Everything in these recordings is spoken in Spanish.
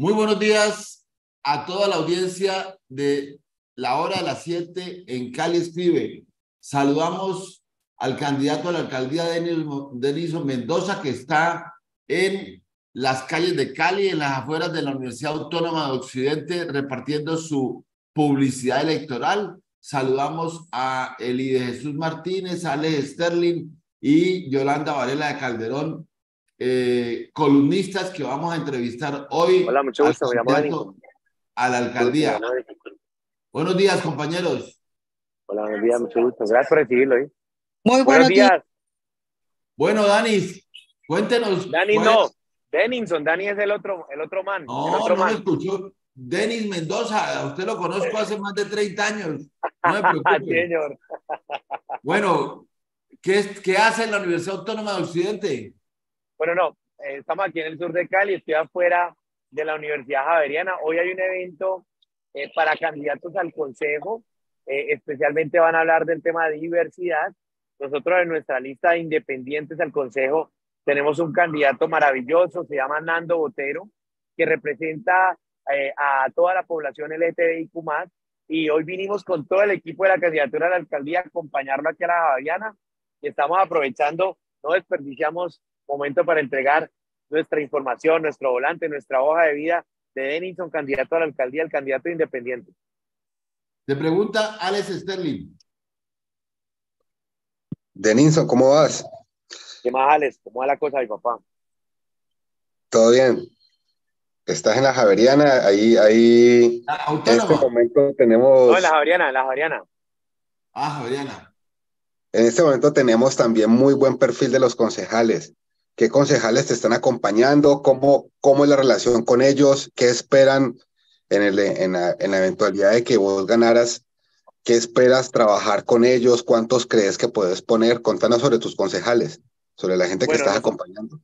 Muy buenos días a toda la audiencia de la hora de las 7 en Cali Escribe. Saludamos al candidato a la alcaldía Denison Mendoza que está en las calles de Cali, en las afueras de la Universidad Autónoma de Occidente, repartiendo su publicidad electoral. Saludamos a Eli de Jesús Martínez, Alex Sterling y Yolanda Varela de Calderón, eh, columnistas que vamos a entrevistar hoy. Hola, mucho gusto, me llamo A la alcaldía. Buenos días, compañeros. Hola, buenos días, mucho gusto. Gracias por recibirlo hoy. Muy buenos, días. Bueno, Danis, cuéntenos. Dani no, Denninson, Dani es el otro, el otro man. No, el otro no me escuchó. Denis Mendoza, usted lo conozco hace más de 30 años. No me preocupe. Señor. Bueno, ¿qué, ¿qué hace en la Universidad Autónoma de Occidente? Bueno, no, eh, estamos aquí en el sur de Cali, estoy afuera de la Universidad Javeriana. Hoy hay un evento eh, para candidatos al consejo, eh, especialmente van a hablar del tema de diversidad. Nosotros en nuestra lista de independientes al consejo tenemos un candidato maravilloso, se llama Nando Botero, que representa a toda la población LGTBIQ+, y hoy vinimos con todo el equipo de la candidatura a la alcaldía a acompañarlo aquí a la Javeriana, y estamos aprovechando, no desperdiciamos momento para entregar nuestra información, nuestro volante, nuestra hoja de vida de Denison, candidato a la alcaldía, el candidato independiente. Te pregunta Alex Sterling. Denison, ¿cómo vas? ¿Qué más, Alex? ¿Cómo va la cosa, mi papá? Todo bien. Estás en la Javeriana, ahí, ahí. en este momento tenemos. No, en la Javeriana, en la Javeriana. Ah, Javeriana. En este momento tenemos también muy buen perfil de los concejales qué concejales te están acompañando, cómo, cómo es la relación con ellos, qué esperan en, el, en, la, en la eventualidad de que vos ganaras, qué esperas trabajar con ellos, cuántos crees que puedes poner. Contanos sobre tus concejales, sobre la gente que estás acompañando.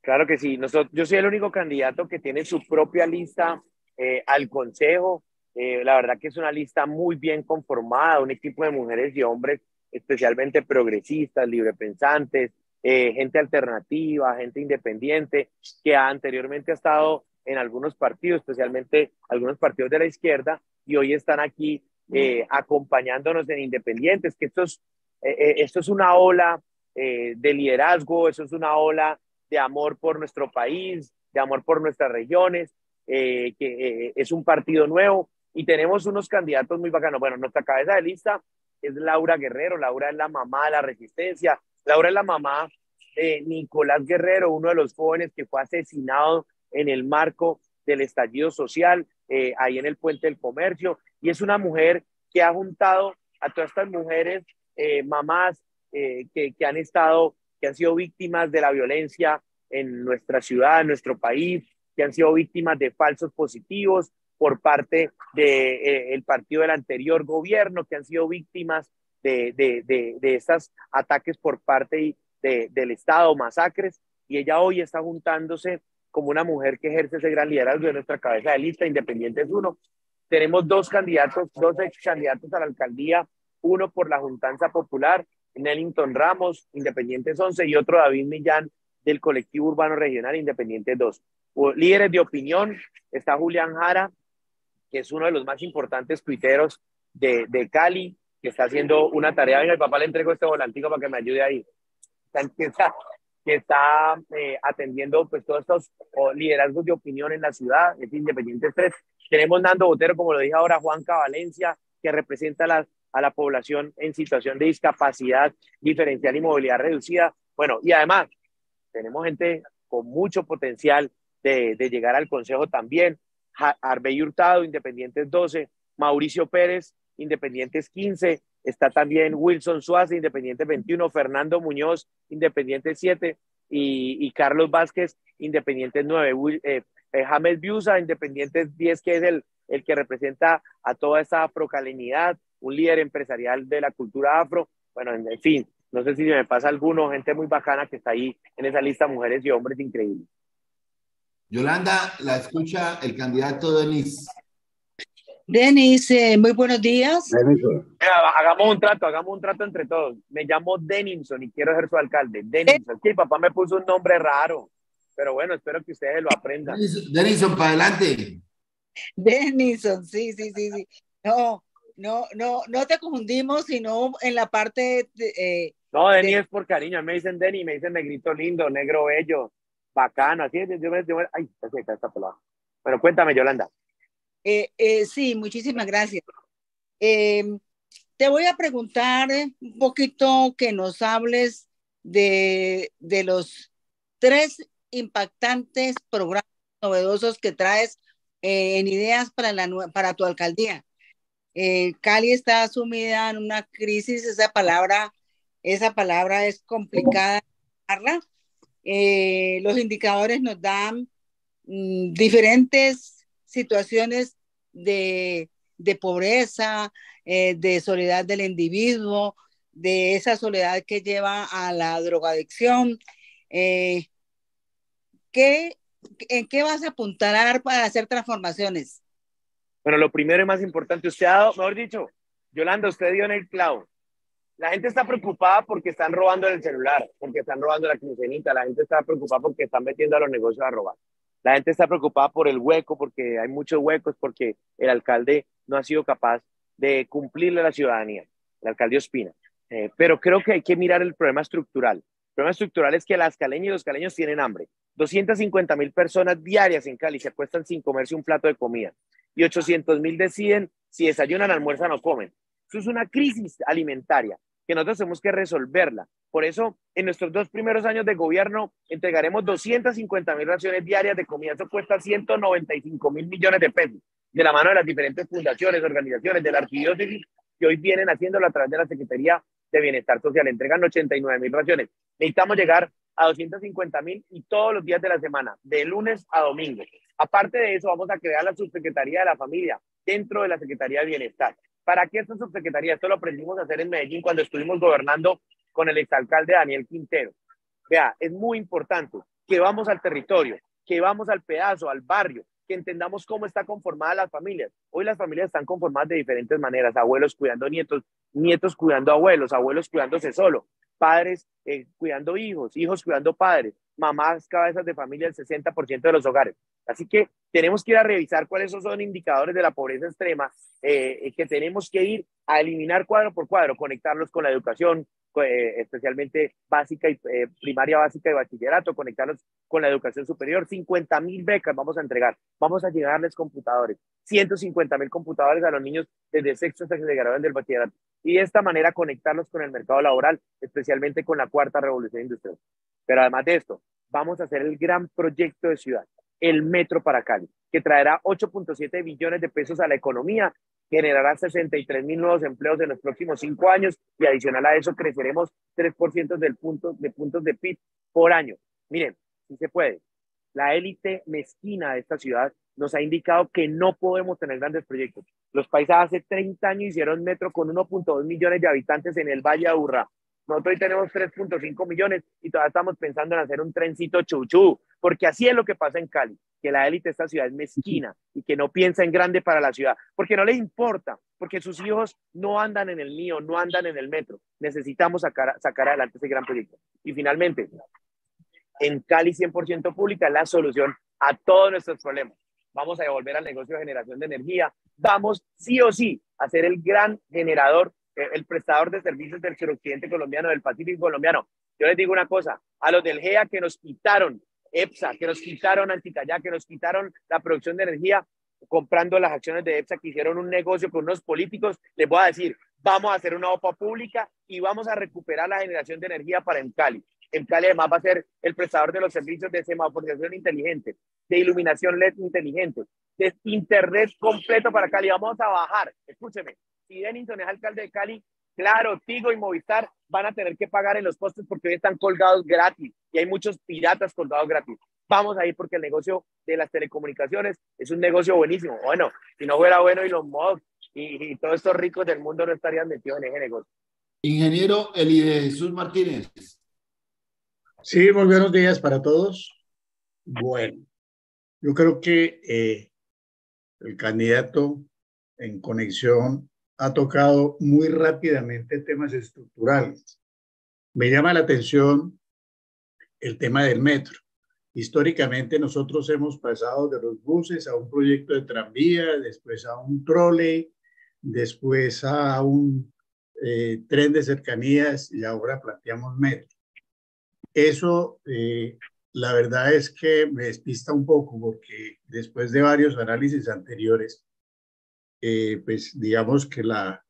Claro que sí. Nosotros, yo soy el único candidato que tiene su propia lista eh, al consejo. Eh, la verdad que es una lista muy bien conformada, un equipo de mujeres y hombres especialmente progresistas, librepensantes, eh, gente alternativa, gente independiente, que anteriormente ha estado en algunos partidos, especialmente algunos partidos de la izquierda, y hoy están aquí eh, acompañándonos en independientes, que esto es, eh, esto es una ola de liderazgo, eso es una ola de amor por nuestro país, de amor por nuestras regiones, que es un partido nuevo y tenemos unos candidatos muy bacanos. Bueno, nuestra cabeza de lista es Laura Guerrero, Laura es la mamá de la resistencia, Laura es la mamá de Nicolás Guerrero, uno de los jóvenes que fue asesinado en el marco del estallido social, eh, ahí en el Puente del Comercio, y es una mujer que ha juntado a todas estas mujeres, eh, mamás eh, que, que, han estado, que han sido víctimas de la violencia en nuestra ciudad, en nuestro país, que han sido víctimas de falsos positivos por parte del el partido del anterior gobierno, que han sido víctimas de, de, de, de estos ataques por parte del Estado, masacres, y ella hoy está juntándose como una mujer que ejerce ese gran liderazgo de nuestra cabeza de lista, Independiente es uno. Tenemos dos candidatos, dos ex candidatos a la alcaldía, uno por la Juntanza Popular, Nellington Ramos, Independientes 11, y otro David Millán del colectivo urbano regional Independiente 2. Líderes de opinión, está Julián Jara, que es uno de los más importantes tuiteros de, de Cali, que está haciendo una tarea. Venga, mi papá le entrego este volantico para que me ayude ahí. Que está, eh, atendiendo pues todos estos liderazgos de opinión en la ciudad, es Independiente 3. Tenemos Nando Botero, como lo dije ahora, Juanca Valencia, que representa a la, a la población en situación de discapacidad diferencial y movilidad reducida. Bueno, y además tenemos gente con mucho potencial de, de llegar al Consejo también. Arbey Hurtado, Independientes 12, Mauricio Pérez, Independientes 15, está también Wilson Suárez, Independiente 21, Fernando Muñoz, Independiente 7 y, Carlos Vázquez, Independiente 9, eh, eh, James Biusa, Independiente 10, que es el, el que representa a toda esa afrocalenidad, un líder empresarial de la cultura afro. Bueno, en, fin, no sé si me pasa alguno, gente muy bacana que está ahí en esa lista, mujeres y hombres increíbles. Yolanda, la escucha el candidato Denis. Denis, eh, muy buenos días. hagamos un trato, hagamos un trato entre todos. Me llamo Denison y quiero ser su alcalde. Denison. Sí, papá me puso un nombre raro. pero bueno, espero que ustedes lo aprendan. Denison, para adelante. Denison, sí, sí, sí, sí. No, no, no, no te confundimos, sino en la parte de, eh, no, Denny es por cariño. Me dicen Denny, me dicen negrito lindo, negro bello, bacano. Así es. Yo me, yo ay, está esta palabra. Pero cuéntame, Yolanda. Eh, eh, sí, muchísimas gracias. Eh, te voy a preguntar un poquito que nos hables de, de los tres impactantes programas novedosos que traes en ideas para, la, para tu alcaldía. Cali está sumida en una crisis, esa palabra esa palabra es complicada. Los indicadores nos dan mm, diferentes situaciones de, pobreza, eh, de soledad del individuo, de esa soledad que lleva a la drogadicción. Eh, ¿En qué vas a apuntar para hacer transformaciones? Bueno, lo primero y más importante, usted ha dado, mejor dicho, Yolanda, usted dio en el clavo. La gente está preocupada porque están robando el celular, porque están robando la quincenita. La gente está preocupada porque están metiendo a los negocios a robar. La gente está preocupada por el hueco, porque hay muchos huecos, porque el alcalde no ha sido capaz de cumplirle a la ciudadanía, el alcalde Ospina. Eh, pero creo que hay que mirar el problema estructural. El problema estructural es que las caleñas y los caleños tienen hambre. 250 mil personas diarias en Cali se acuestan sin comerse un plato de comida y 800 mil deciden si desayunan, almuerzan o comen. Eso es una crisis alimentaria que nosotros tenemos que resolverla. Por eso, en nuestros dos primeros años de gobierno, entregaremos 250 mil raciones diarias de comida. Eso cuesta 195 mil millones de pesos, de la mano de las diferentes fundaciones, organizaciones, de la arquidiócesis, que hoy vienen haciéndolo a través de la Secretaría de Bienestar Social. Entregan 89 mil raciones. Necesitamos llegar a 250 mil y todos los días de la semana, de lunes a domingo. Aparte de eso, vamos a crear la subsecretaría de la familia dentro de la Secretaría de Bienestar. ¿Para qué esta subsecretaría? Esto lo aprendimos a hacer en Medellín cuando estuvimos gobernando con el exalcalde Daniel Quintero. Vea, es muy importante que vamos al territorio, que vamos al pedazo, al barrio, que entendamos cómo está conformada las familias. Hoy las familias están conformadas de diferentes maneras, abuelos cuidando nietos, nietos cuidando abuelos, abuelos cuidándose solo, padres eh, cuidando hijos, hijos cuidando padres, mamás cabezas de familia el 60% de los hogares. Así que tenemos que ir a revisar cuáles son indicadores de la pobreza extrema, eh, eh, que tenemos que ir a eliminar cuadro por cuadro, conectarlos con la educación, eh, especialmente básica y primaria básica y bachillerato, conectarlos con la educación superior. 50 mil becas vamos a entregar, vamos a llegarles computadores, 150 mil computadores a los niños desde sexto hasta que se graduan del bachillerato. Y de esta manera conectarlos con el mercado laboral, especialmente con la cuarta revolución industrial. Pero además de esto, vamos a hacer el gran proyecto de ciudad el metro para Cali, que traerá 8.7 billones de pesos a la economía, generará 63 mil nuevos empleos en los próximos cinco años y adicional a eso creceremos 3% del punto, de puntos de PIB por año. Miren, si se puede. La élite mezquina de esta ciudad nos ha indicado que no podemos tener grandes proyectos. Los países hace 30 años hicieron metro con 1.2 millones de habitantes en el Valle de Aburrá. Nosotros hoy tenemos 3.5 millones y todavía estamos pensando en hacer un trencito chuchú, porque así es lo que pasa en Cali, que la élite de esta ciudad es mezquina y que no piensa en grande para la ciudad, porque no le importa, porque sus hijos no andan en el mío, no andan en el metro. Necesitamos sacar, sacar adelante ese gran proyecto. Y finalmente, en Cali 100% pública es la solución a todos nuestros problemas. Vamos a devolver al negocio de generación de energía. Vamos sí o sí a ser el gran generador eh, el prestador de servicios del suroccidente colombiano, del Pacífico colombiano. Yo les digo una cosa, a los del GEA que nos quitaron EPSA, que nos quitaron Anticayá, que nos quitaron la producción de energía comprando las acciones de EPSA, que hicieron un negocio con unos políticos, les voy a decir, vamos a hacer una OPA pública y vamos a recuperar la generación de energía para en Cali. En Cali además va a ser el prestador de los servicios de semaforización inteligente, de iluminación LED inteligente, de internet completo para Cali. Vamos a bajar, escúcheme, si Denison es alcalde de Cali, claro, Tigo y Movistar van a tener que pagar en los postes porque hoy están colgados gratis y hay muchos piratas colgados gratis. Vamos a ir porque el negocio de las telecomunicaciones es un negocio buenísimo. Bueno, si no fuera bueno y los mods y, todos estos ricos del mundo no estarían metidos en ese negocio. Ingeniero Eli de Jesús Martínez. Sí, muy buenos días para todos. Bueno, yo creo que eh, el candidato en conexión ha tocado muy rápidamente temas estructurales. Me llama la atención el tema del metro históricamente nosotros hemos pasado de los buses a un proyecto de tranvía, después a un trolley, después a un eh, tren de cercanías y ahora planteamos metro. Eso, eh, la verdad es que me despista un poco porque después de varios análisis anteriores, eh, pues digamos que la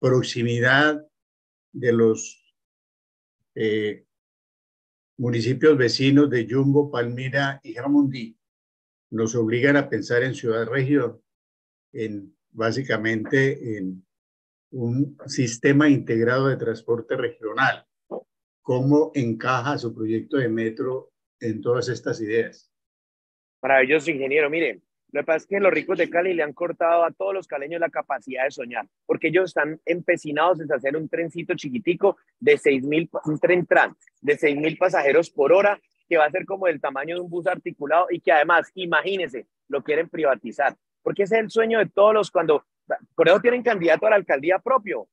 proximidad de los municipios vecinos de Yumbo, Palmira y Jamundí nos obligan a pensar en ciudad-región, en básicamente en un sistema integrado de transporte regional. ¿Cómo encaja su proyecto de metro en todas estas ideas? Maravilloso, ingeniero. Miren, lo que pasa es que los ricos de Cali le han cortado a todos los caleños la capacidad de soñar, porque ellos están empecinados en hacer un trencito chiquitico de 6.000, un tren trans, de 6.000 pasajeros por hora, que va a ser como del tamaño de un bus articulado y que además, imagínense, lo quieren privatizar, porque ese es el sueño de todos los cuando, por eso tienen candidato a la alcaldía propio,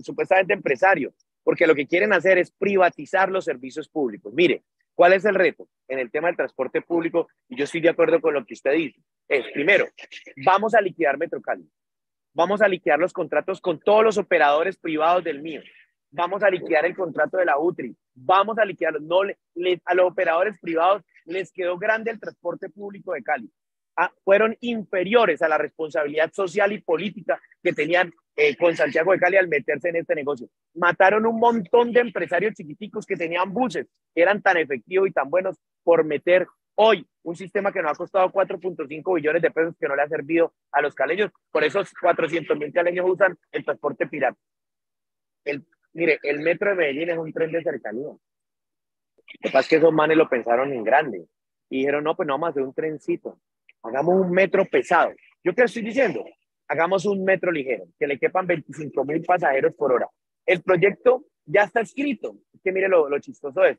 supuestamente empresario, porque lo que quieren hacer es privatizar los servicios públicos. Mire, ¿Cuál es el reto en el tema del transporte público? Y yo estoy de acuerdo con lo que usted dice. Es, primero, vamos a liquidar Metrocali. Vamos a liquidar los contratos con todos los operadores privados del mío. Vamos a liquidar el contrato de la UTRI. Vamos a liquidar. No, a los operadores privados les quedó grande el transporte público de Cali. Ah, fueron inferiores a la responsabilidad social y política que tenían eh, con Santiago de Cali al meterse en este negocio. Mataron un montón de empresarios chiquiticos que tenían buses, que eran tan efectivos y tan buenos por meter hoy un sistema que nos ha costado 4.5 billones de pesos que no le ha servido a los caleños. Por esos 400 mil caleños usan el transporte pirata. El, mire, el metro de Medellín es un tren de cercanía. Lo que pasa es que esos manes lo pensaron en grande y dijeron, no, pues no vamos a hacer un trencito hagamos un metro pesado. ¿Yo qué estoy diciendo? Hagamos un metro ligero, que le quepan 25 mil pasajeros por hora. El proyecto ya está escrito. Es que mire lo, lo chistoso es.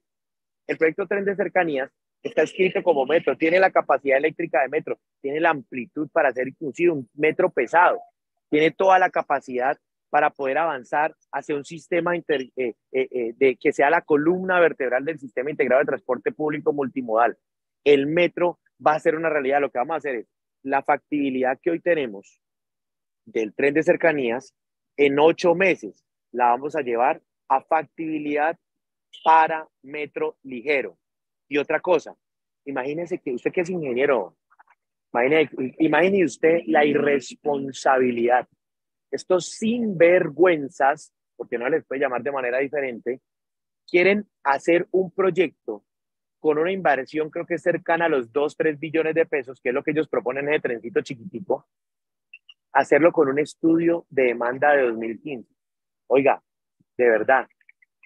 El proyecto Tren de Cercanías está escrito como metro, tiene la capacidad eléctrica de metro, tiene la amplitud para ser inclusive un metro pesado, tiene toda la capacidad para poder avanzar hacia un sistema eh, eh, eh, de que sea la columna vertebral del sistema integrado de transporte público multimodal. El metro va a ser una realidad. Lo que vamos a hacer es la factibilidad que hoy tenemos del tren de cercanías, en ocho meses la vamos a llevar a factibilidad para metro ligero. Y otra cosa, imagínese que usted que es ingeniero, imagine, usted la irresponsabilidad. Estos sinvergüenzas, porque no les puede llamar de manera diferente, quieren hacer un proyecto con una inversión creo que cercana a los 2, 3 billones de pesos, que es lo que ellos proponen en el trencito chiquitico, hacerlo con un estudio de demanda de 2015. Oiga, de verdad,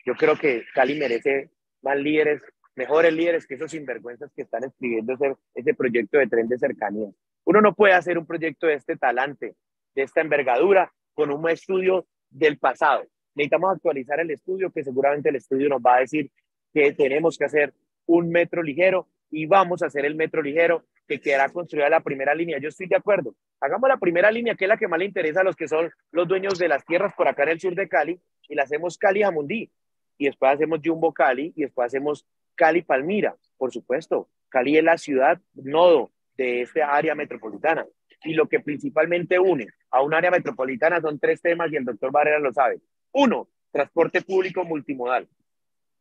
yo creo que Cali merece más líderes, mejores líderes que esos sinvergüenzas que están escribiendo ese, proyecto de tren de cercanía. Uno no puede hacer un proyecto de este talante, de esta envergadura, con un estudio del pasado. Necesitamos actualizar el estudio, que seguramente el estudio nos va a decir que tenemos que hacer un metro ligero y vamos a hacer el metro ligero que quedará construida la primera línea. Yo estoy de acuerdo. Hagamos la primera línea, que es la que más le interesa a los que son los dueños de las tierras por acá en el sur de Cali, y la hacemos Cali-Jamundí. Y después hacemos Jumbo Cali, y después hacemos Cali-Palmira. Por supuesto, Cali es la ciudad nodo de esta área metropolitana. Y lo que principalmente une a un área metropolitana son tres temas, y el doctor Barrera lo sabe. Uno, transporte público multimodal.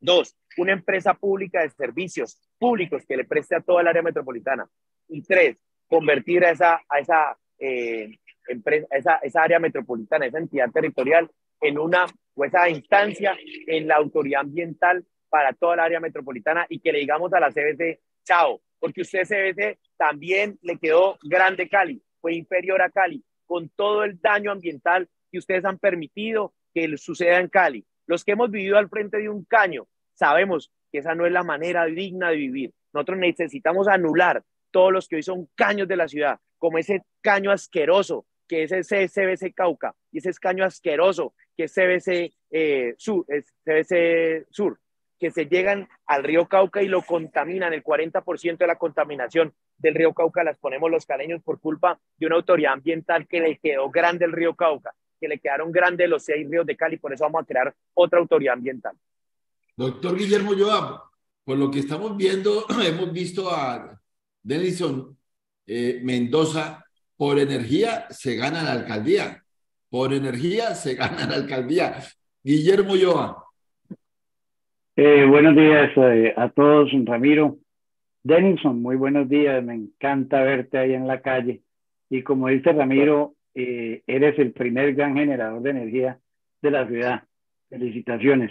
Dos, una empresa pública de servicios públicos que le preste a toda el área metropolitana. Y tres, convertir a esa, a esa, eh, empresa, esa, esa área metropolitana, esa entidad territorial, en una o esa instancia en la autoridad ambiental para toda el área metropolitana y que le digamos a la CBC, chao, porque usted CBC también le quedó grande Cali, fue inferior a Cali, con todo el daño ambiental que ustedes han permitido que suceda en Cali. Los que hemos vivido al frente de un caño, sabemos que esa no es la manera digna de vivir. Nosotros necesitamos anular todos los que hoy son caños de la ciudad, como ese caño asqueroso que es ese CBC Cauca y ese caño asqueroso que es CBC, eh, Sur, CBC Sur, que se llegan al río Cauca y lo contaminan. El 40% de la contaminación del río Cauca las ponemos los caleños por culpa de una autoridad ambiental que le quedó grande el río Cauca que le quedaron grandes los seis ríos de Cali, por eso vamos a crear otra autoridad ambiental. Doctor Guillermo Joab, por lo que estamos viendo, hemos visto a Denison eh, Mendoza, por energía se gana la alcaldía, por energía se gana la alcaldía. Guillermo Yoa. Eh, buenos días eh, a todos, Ramiro. Denison, muy buenos días, me encanta verte ahí en la calle. Y como dice Ramiro, eh, eres el primer gran generador de energía de la ciudad. Felicitaciones.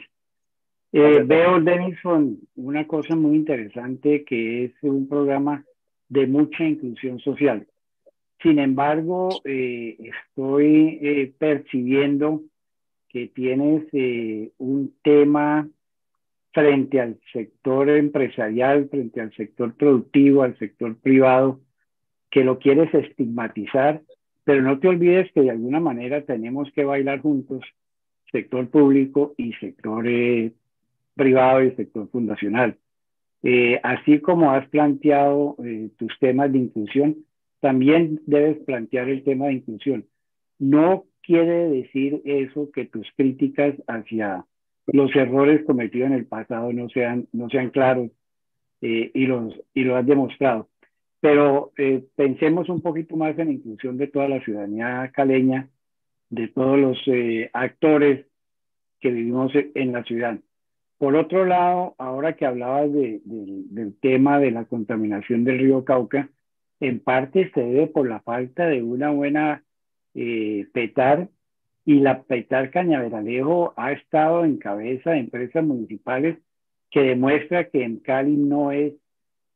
Veo, Denison, una cosa muy interesante que es un programa de mucha inclusión social. Sin embargo, eh, estoy percibiendo que tienes un tema frente al sector empresarial, frente al sector productivo, al sector privado, que lo quieres estigmatizar, pero no te olvides que de alguna manera tenemos que bailar juntos, sector público y sector eh, privado y sector fundacional. Eh, así como has planteado eh, tus temas de inclusión, también debes plantear el tema de inclusión. No quiere decir eso que tus críticas hacia los errores cometidos en el pasado no sean, no sean claros y, los, y lo has demostrado. Pero eh, pensemos un poquito más en la inclusión de toda la ciudadanía caleña, de todos los eh, actores que vivimos en la ciudad. Por otro lado, ahora que hablabas de, del tema de la contaminación del río Cauca, en parte se debe por la falta de una buena eh, PETAR y la PETAR Cañaveralejo ha estado en cabeza de empresas municipales que demuestra que en Cali no es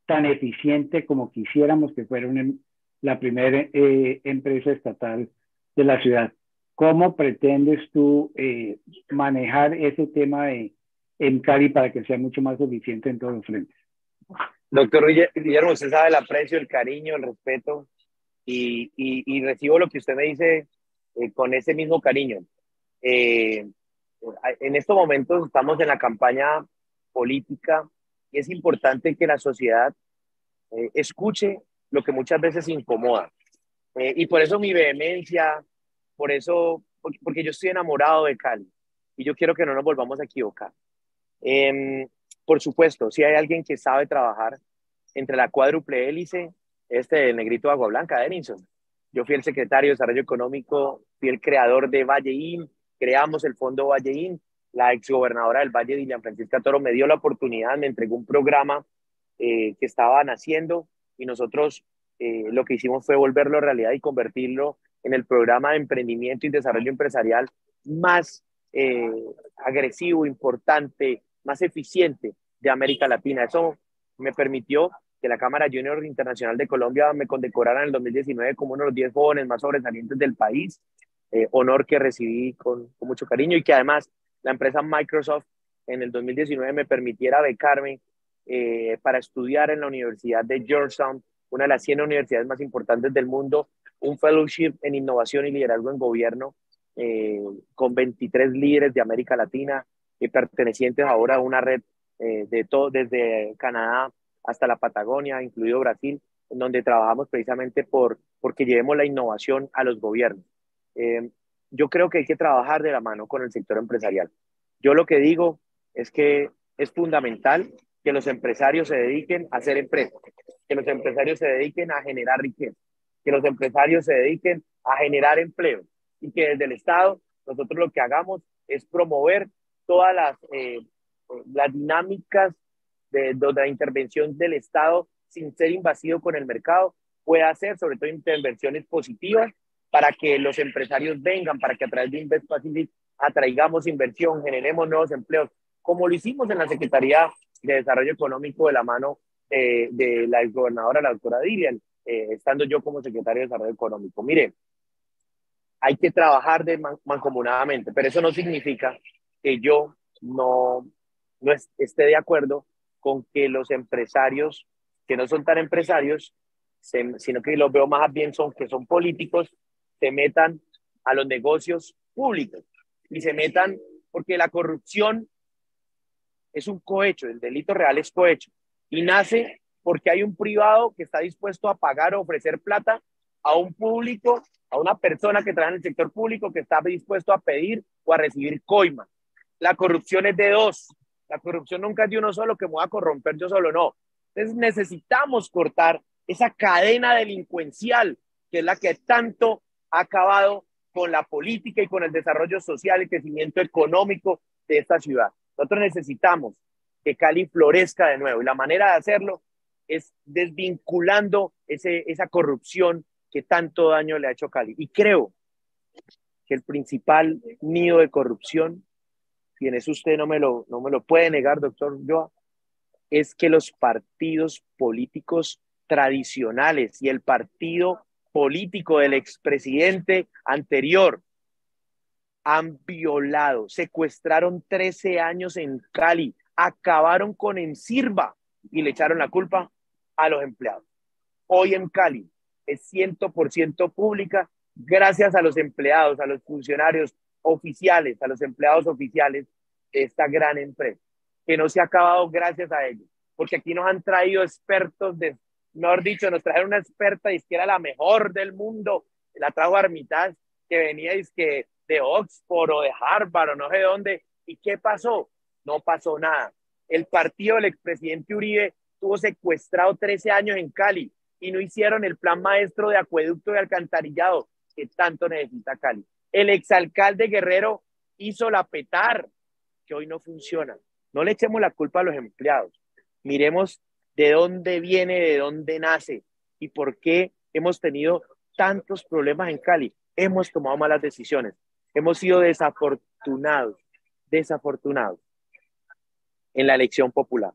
tan eficiente como quisiéramos que fuera em, la primera eh, empresa estatal de la ciudad. ¿Cómo pretendes tú eh, manejar ese tema de, en Cali para que sea mucho más eficiente en todos los frentes? Doctor Guillermo, usted sabe el aprecio, el cariño, el respeto y, y, recibo lo que usted me dice eh, con ese mismo cariño. en estos momentos estamos en la campaña política y es importante que la sociedad eh, escuche lo que muchas veces incomoda. Eh, y por eso mi vehemencia, por eso, porque, yo estoy enamorado de Cali y yo quiero que no nos volvamos a equivocar. Em, por supuesto, si hay alguien que sabe trabajar entre la cuádruple hélice, este el negrito Agua Blanca, Denison. Yo fui el secretario de Desarrollo Económico, fui el creador de Valleín, creamos el Fondo Valleín, la exgobernadora del Valle, Dilian Francisca Toro, me dio la oportunidad, me entregó un programa eh, que estaban haciendo y nosotros eh, lo que hicimos fue volverlo realidad y convertirlo en el programa de emprendimiento y desarrollo empresarial más eh, agresivo, importante, más eficiente de América Latina. Eso me permitió que la Cámara Junior Internacional de Colombia me condecorara en el 2019 como uno de los 10 jóvenes más sobresalientes del país, honor que recibí con, con, mucho cariño y que además la empresa Microsoft en el 2019 me permitiera becarme eh, para estudiar en la Universidad de Georgetown, una de las 100 universidades más importantes del mundo, un fellowship en innovación y liderazgo en gobierno eh, con 23 líderes de América Latina y pertenecientes ahora a una red eh, de todo, desde Canadá hasta la Patagonia, incluido Brasil, en donde trabajamos precisamente por porque llevemos la innovación a los gobiernos. yo creo que hay que trabajar de la mano con el sector empresarial. Yo lo que digo es que es fundamental que los empresarios se dediquen a hacer empresas, que los empresarios se dediquen a generar riqueza, que los empresarios se dediquen a generar empleo y que desde el Estado nosotros lo que hagamos es promover todas las, eh, las dinámicas de, de, la intervención del Estado sin ser invasivo con el mercado, pueda hacer sobre todo intervenciones positivas para que los empresarios vengan, para que a través de Invest Pacific atraigamos inversión, generemos nuevos empleos, como lo hicimos en la Secretaría de Desarrollo Económico de la mano de la gobernadora, la doctora Dilian, eh, estando yo como secretario de Desarrollo Económico. Mire, hay que trabajar de mancomunadamente, pero eso no significa que yo no, no esté de acuerdo con que los empresarios, que no son tan empresarios, sino que los veo más bien son que son políticos, se metan a los negocios públicos y se metan porque la corrupción es un cohecho, el delito real es cohecho. Y nace porque hay un privado que está dispuesto a pagar o ofrecer plata a un público, a una persona que trabaja en el sector público que está dispuesto a pedir o a recibir coima. La corrupción es de dos, La corrupción nunca es de uno solo que me voy a corromper yo solo, no. Entonces necesitamos cortar esa cadena delincuencial que es la que tanto ha acabado con la política y con el desarrollo social y crecimiento económico de esta ciudad. Nosotros necesitamos que Cali florezca de nuevo y la manera de hacerlo es desvinculando ese, esa corrupción que tanto daño le ha hecho Cali. Y creo que el principal nido de corrupción, y en eso usted no me lo, no me lo puede negar, doctor Joa, es que los partidos políticos tradicionales y el partido político del expresidente anterior han violado, secuestraron 13 años en Cali, acabaron con Ensirva y le echaron la culpa a los empleados. Hoy en Cali es 100% pública gracias a los empleados, a los funcionarios oficiales, a los empleados oficiales de esta gran empresa, que no se ha acabado gracias a ellos, porque aquí nos han traído expertos de, mejor dicho, nos trajeron una experta y que era la mejor del mundo, la trajo Armitage, que venía que de Oxford o de Harvard o no sé dónde, ¿y qué pasó? No pasó nada. El partido del expresidente Uribe tuvo secuestrado 13 años en Cali y no hicieron el plan maestro de acueducto y alcantarillado que tanto necesita Cali. El exalcalde Guerrero hizo la petar, que hoy no funciona. No le echemos la culpa a los empleados. Miremos de dónde viene, de dónde nace y por qué hemos tenido tantos problemas en Cali. Hemos tomado malas decisiones. Hemos sido desafortunados, desafortunados en la elección popular.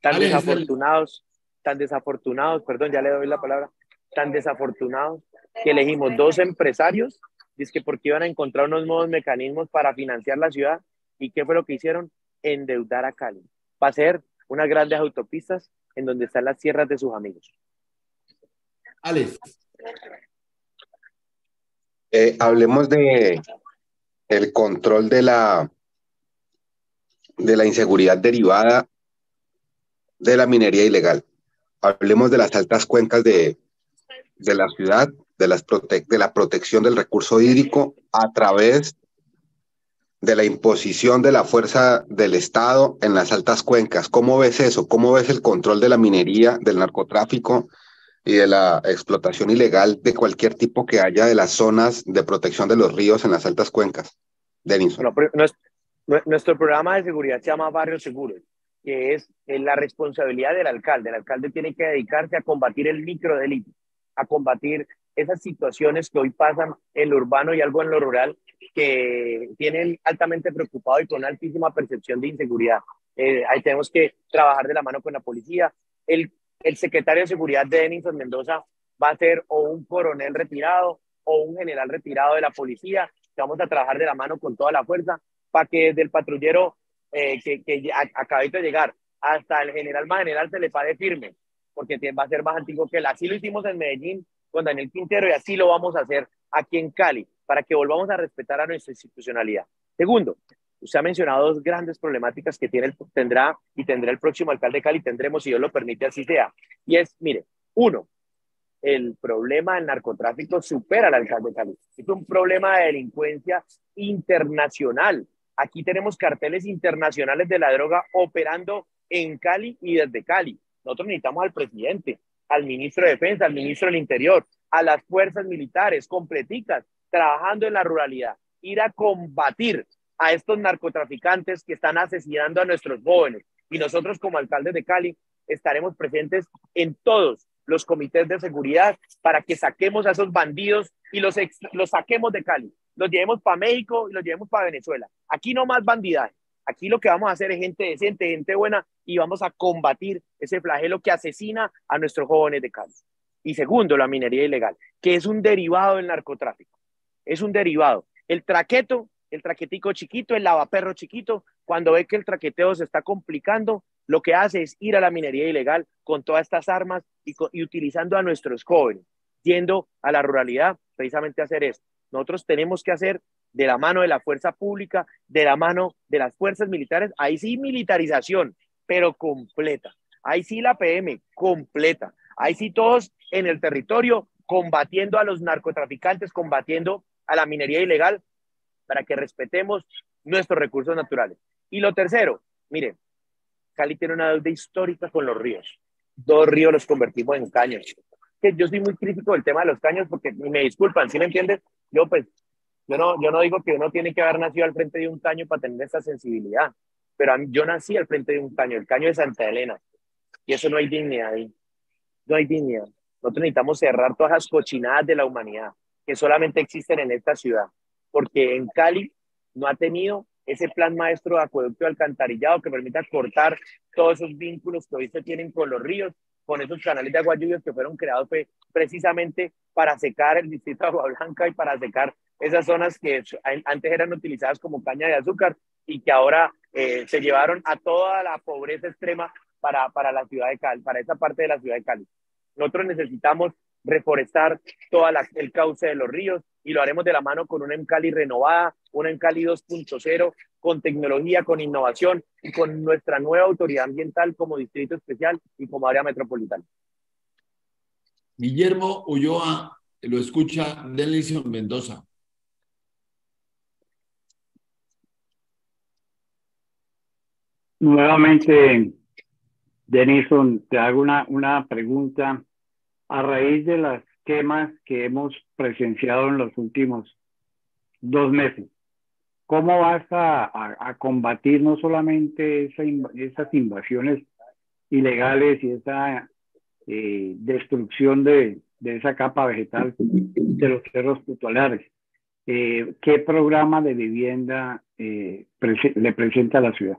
Tan desafortunados, tan desafortunados, perdón, ya le doy la palabra, tan desafortunados que elegimos dos empresarios, dice que porque iban a encontrar unos nuevos mecanismos para financiar la ciudad. ¿Y qué fue lo que hicieron? Endeudar a Cali para hacer unas grandes autopistas en donde están las sierras de sus amigos. Alex. Eh, hablemos de el control de la de la inseguridad derivada de la minería ilegal. Hablemos de las altas cuencas de, de la ciudad, de, las de la protección del recurso hídrico a través de la imposición de la fuerza del Estado en las altas cuencas. ¿Cómo ves eso? ¿Cómo ves el control de la minería, del narcotráfico y de la explotación ilegal de cualquier tipo que haya de las zonas de protección de los ríos en las altas cuencas? Denison. nuestro programa de seguridad se llama Barrios Seguros, que es la responsabilidad del alcalde. El alcalde tiene que dedicarse a combatir el microdelito a combatir esas situaciones que hoy pasan en lo urbano y algo en lo rural que tienen altamente preocupado y con altísima percepción de inseguridad. Eh, ahí tenemos que trabajar de la mano con la policía. El, el secretario de Seguridad de Denison Mendoza va a ser o un coronel retirado o un general retirado de la policía. Vamos a trabajar de la mano con toda la fuerza para que desde el patrullero eh, que, que acabito de llegar hasta el general más general se le pare firme porque va a ser más antiguo que él. Así lo hicimos en Medellín con Daniel Quintero y así lo vamos a hacer aquí en Cali, para que volvamos a respetar a nuestra institucionalidad. Segundo, usted ha mencionado dos grandes problemáticas que tiene, tendrá y tendrá el próximo alcalde de Cali, tendremos, si Dios lo permite, así sea. Y es, mire, uno, el problema del narcotráfico supera al alcalde de Cali. Es un problema de delincuencia internacional. Aquí tenemos carteles internacionales de la droga operando en Cali y desde Cali. Nosotros necesitamos al presidente, al ministro de Defensa, al ministro del Interior, a las fuerzas militares completicas, trabajando en la ruralidad, ir a combatir a estos narcotraficantes que están asesinando a nuestros jóvenes. Y nosotros como alcaldes de Cali estaremos presentes en todos los comités de seguridad para que saquemos a esos bandidos y los, los saquemos de Cali, los llevemos para México y los llevemos para Venezuela. Aquí no más bandidaje. Aquí lo que vamos a hacer es gente decente, gente buena y vamos a combatir ese flagelo que asesina a nuestros jóvenes de Cali. Y segundo, la minería ilegal, que es un derivado del narcotráfico. Es un derivado. El traqueto, el traquetico chiquito, el lavaperro chiquito, cuando ve que el traqueteo se está complicando, lo que hace es ir a la minería ilegal con todas estas armas y, y utilizando a nuestros jóvenes, yendo a la ruralidad precisamente a hacer esto. Nosotros tenemos que hacer de la mano de la fuerza pública, de la mano de las fuerzas militares, ahí sí militarización, pero completa. Ahí sí la PM, completa. Ahí sí todos en el territorio combatiendo a los narcotraficantes, combatiendo a la minería ilegal para que respetemos nuestros recursos naturales. Y lo tercero, Mire, Cali tiene una deuda histórica con los ríos. Dos ríos los convertimos en caños. Que yo soy muy crítico del tema de los caños porque me disculpan, ¿sí me entiendes? Yo pues, yo no, yo no digo que uno tiene que haber nacido al frente de un caño para tener esa sensibilidad, pero yo nací al frente de un caño, el caño de Santa Elena, y eso no hay dignidad ahí. No hay dignidad. Nosotros necesitamos cerrar todas las cochinadas de la humanidad que solamente existen en esta ciudad, porque en Cali no ha tenido ese plan maestro de acueducto y alcantarillado que permita cortar todos esos vínculos que hoy se tienen con los ríos, con esos canales de agua lluvias que fueron creados precisamente para secar el distrito de Agua Blanca y para secar esas zonas que antes eran utilizadas como caña de azúcar y que ahora eh, se llevaron a toda la pobreza extrema para, para la ciudad de Cali, para esa parte de la ciudad de Cali. Nosotros necesitamos reforestar todo el cauce de los ríos y lo haremos de la mano con una Encali renovada, una Encali 2.0, con tecnología, con innovación y con nuestra nueva autoridad ambiental como distrito especial y como área metropolitana. Guillermo Ulloa lo escucha Denison Mendoza. Nuevamente, Denison, te hago una, una pregunta a raíz de las quemas que hemos presenciado en los últimos dos meses. ¿Cómo vas a, combatir no solamente esas invasiones ilegales y esa eh, destrucción de, esa capa vegetal de los cerros tutelares? Eh, ¿Qué programa de vivienda eh, le presenta a la ciudad?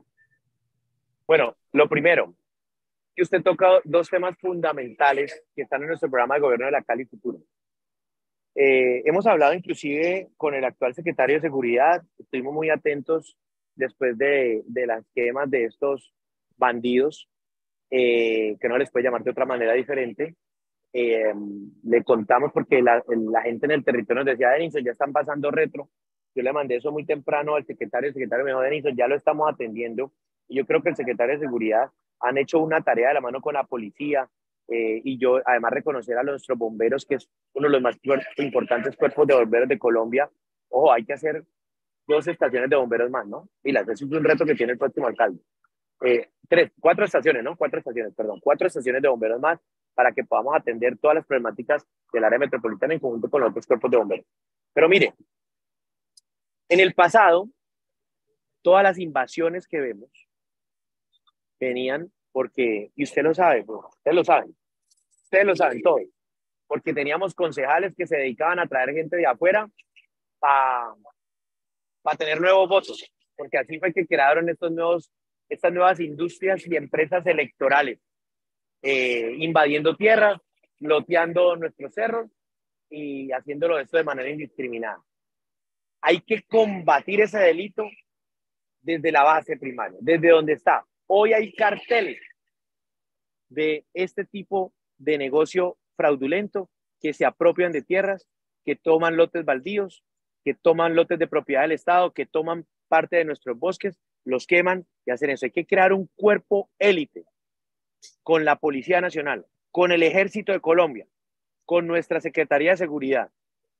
Bueno, lo primero, que usted toca dos temas fundamentales que están en nuestro programa de gobierno de la Cali Futuro. Eh, hemos hablado inclusive con el actual secretario de Seguridad, estuvimos muy atentos después de, de las quemas de estos bandidos, eh, que no les puede llamar de otra manera diferente. Eh, le contamos porque la, la, gente en el territorio nos decía, Denison, ya están pasando retro. Yo le mandé eso muy temprano al secretario, el secretario me dijo, Denison, ya lo estamos atendiendo. Y yo creo que el secretario de Seguridad han hecho una tarea de la mano con la policía eh, y yo además reconocer a nuestros bomberos, que es uno de los más importantes cuerpos de bomberos de Colombia. Ojo, hay que hacer dos estaciones de bomberos más, ¿no? Y las es un reto que tiene el próximo alcalde. Eh, tres, cuatro estaciones, ¿no? Cuatro estaciones, perdón, cuatro estaciones de bomberos más para que podamos atender todas las problemáticas del área metropolitana en conjunto con los otros cuerpos de bomberos. Pero mire, en el pasado, todas las invasiones que vemos venían porque, y usted lo sabe, ustedes lo saben, ustedes lo saben todo, porque teníamos concejales que se dedicaban a traer gente de afuera para tener nuevos votos, porque así fue que crearon estos nuevos, estas nuevas industrias y empresas electorales, eh, invadiendo tierras, loteando nuestros cerros y haciéndolo esto de manera indiscriminada. Hay que combatir ese delito desde la base primaria, desde donde está, Hoy hay carteles de este tipo de negocio fraudulento que se apropian de tierras, que toman lotes baldíos, que toman lotes de propiedad del Estado, que toman parte de nuestros bosques, los queman y hacen eso. Hay que crear un cuerpo élite con la Policía Nacional, con el Ejército de Colombia, con nuestra Secretaría de Seguridad,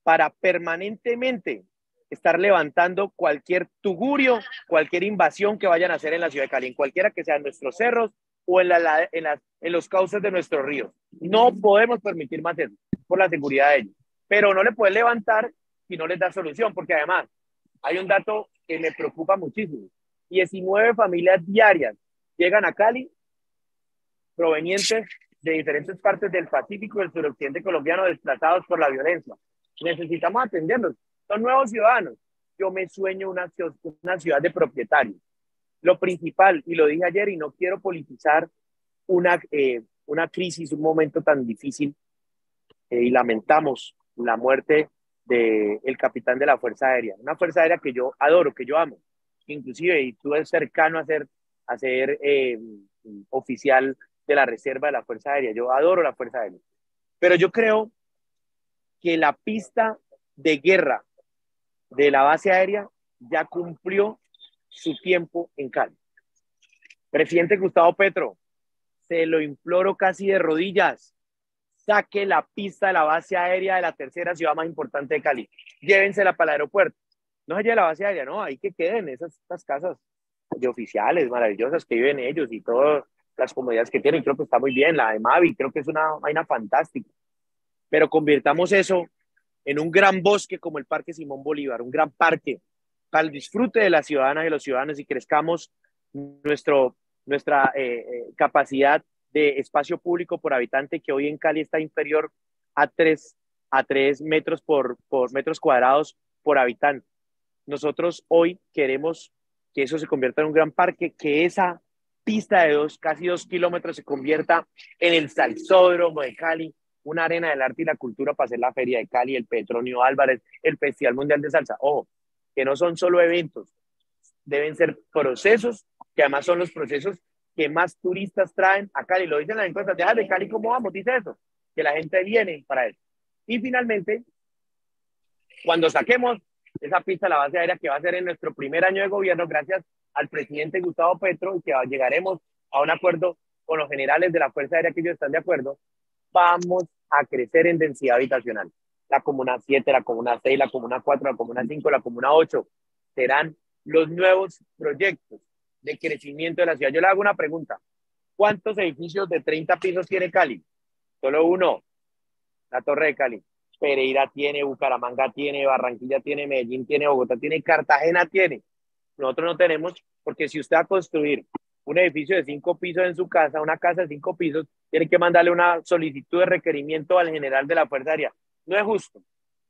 para permanentemente estar levantando cualquier tugurio, cualquier invasión que vayan a hacer en la ciudad de Cali, en cualquiera que sean nuestros cerros o en, la, en, en los cauces de nuestros ríos. No podemos permitir más eso por la seguridad de ellos. Pero no le pueden levantar si no les da solución, porque además hay un dato que me preocupa muchísimo. 19 familias diarias llegan a Cali provenientes de diferentes partes del Pacífico y del suroccidente colombiano desplazados por la violencia. Necesitamos atenderlos son nuevos ciudadanos. Yo me sueño una, una ciudad de propietarios. Lo principal, y lo dije ayer, y no quiero politizar una, eh, una crisis, un momento tan difícil, eh, y lamentamos la muerte del el capitán de la Fuerza Aérea, una Fuerza Aérea que yo adoro, que yo amo, inclusive y tú eres cercano a ser, a ser eh, oficial de la Reserva de la Fuerza Aérea, yo adoro la Fuerza Aérea, pero yo creo que la pista de guerra de la base aérea ya cumplió su tiempo en Cali. Presidente Gustavo Petro, se lo imploro casi de rodillas, saque la pista de la base aérea de la tercera ciudad más importante de Cali, llévensela para el aeropuerto. No se lleve la base aérea, no, hay que queden esas, esas casas. de oficiales maravillosas que viven ellos y todas las comodidades que tienen. Creo que está muy bien. La de Mavi, creo que es una vaina fantástica. Pero convirtamos eso en un gran bosque como el Parque Simón Bolívar, un gran parque para el disfrute de las ciudadanas y los ciudadanos y crezcamos nuestra eh, eh, capacidad de espacio público por habitante que hoy en Cali está inferior a 3, a 3 metros por, por metros cuadrados por habitante. Nosotros hoy queremos que eso se convierta en un gran parque, que esa pista de dos, casi dos kilómetros se convierta en el salsódromo de Cali, una arena del arte y la cultura para hacer la Feria de Cali, el Petronio Álvarez, el Festival Mundial de Salsa. Ojo, que no son solo eventos, deben ser procesos, que además son los procesos que más turistas traen a Cali. Lo dicen las encuestas, deja de Cali, ¿cómo vamos? Dice eso, que la gente viene para eso. Y finalmente, cuando saquemos esa pista la base aérea que va a ser en nuestro primer año de gobierno, gracias al presidente Gustavo Petro, que llegaremos a un acuerdo con los generales de la Fuerza Aérea que ellos están de acuerdo, vamos a crecer en densidad habitacional. La comuna 7, la comuna 6, la comuna 4, la comuna 5, la comuna 8 serán los nuevos proyectos de crecimiento de la ciudad. Yo le hago una pregunta. ¿Cuántos edificios de 30 pisos tiene Cali? Solo uno, la Torre de Cali. Pereira tiene, Bucaramanga tiene, Barranquilla tiene, Medellín tiene, Bogotá tiene, Cartagena tiene. Nosotros no tenemos, porque si usted va a construir un edificio de cinco pisos en su casa, una casa de cinco pisos, tiene que mandarle una solicitud de requerimiento al general de la Fuerza Aérea. No es justo.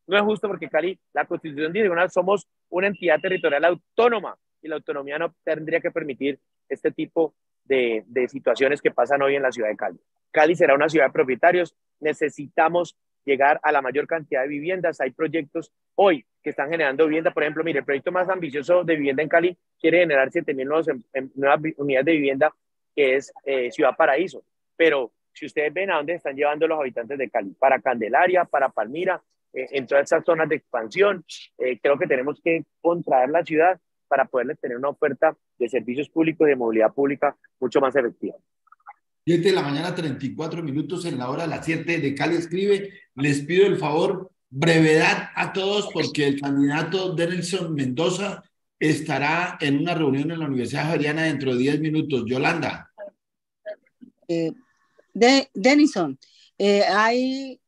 No es justo porque Cali, la Constitución dice que somos una entidad territorial autónoma y la autonomía no tendría que permitir este tipo de, de situaciones que pasan hoy en la ciudad de Cali. Cali será una ciudad de propietarios. Necesitamos llegar a la mayor cantidad de viviendas. Hay proyectos hoy que están generando vivienda. Por ejemplo, mire, el proyecto más ambicioso de vivienda en Cali quiere generar 7.000 nuevos, em, em, nuevas unidades de vivienda, que es eh, Ciudad Paraíso. Pero si ustedes ven a dónde están llevando los habitantes de Cali, para Candelaria, para Palmira, eh, en todas esas zonas de expansión, eh, creo que tenemos que contraer la ciudad para poderles tener una oferta de servicios públicos y de movilidad pública mucho más efectiva. 7 de la mañana, 34 minutos en la hora las 7 de Cali escribe. Les pido el favor, brevedad a todos, porque el candidato Denilson Mendoza estará en una reunión en la Universidad Javeriana dentro de 10 minutos. Yolanda. Eh, de, Denison, eh, hay,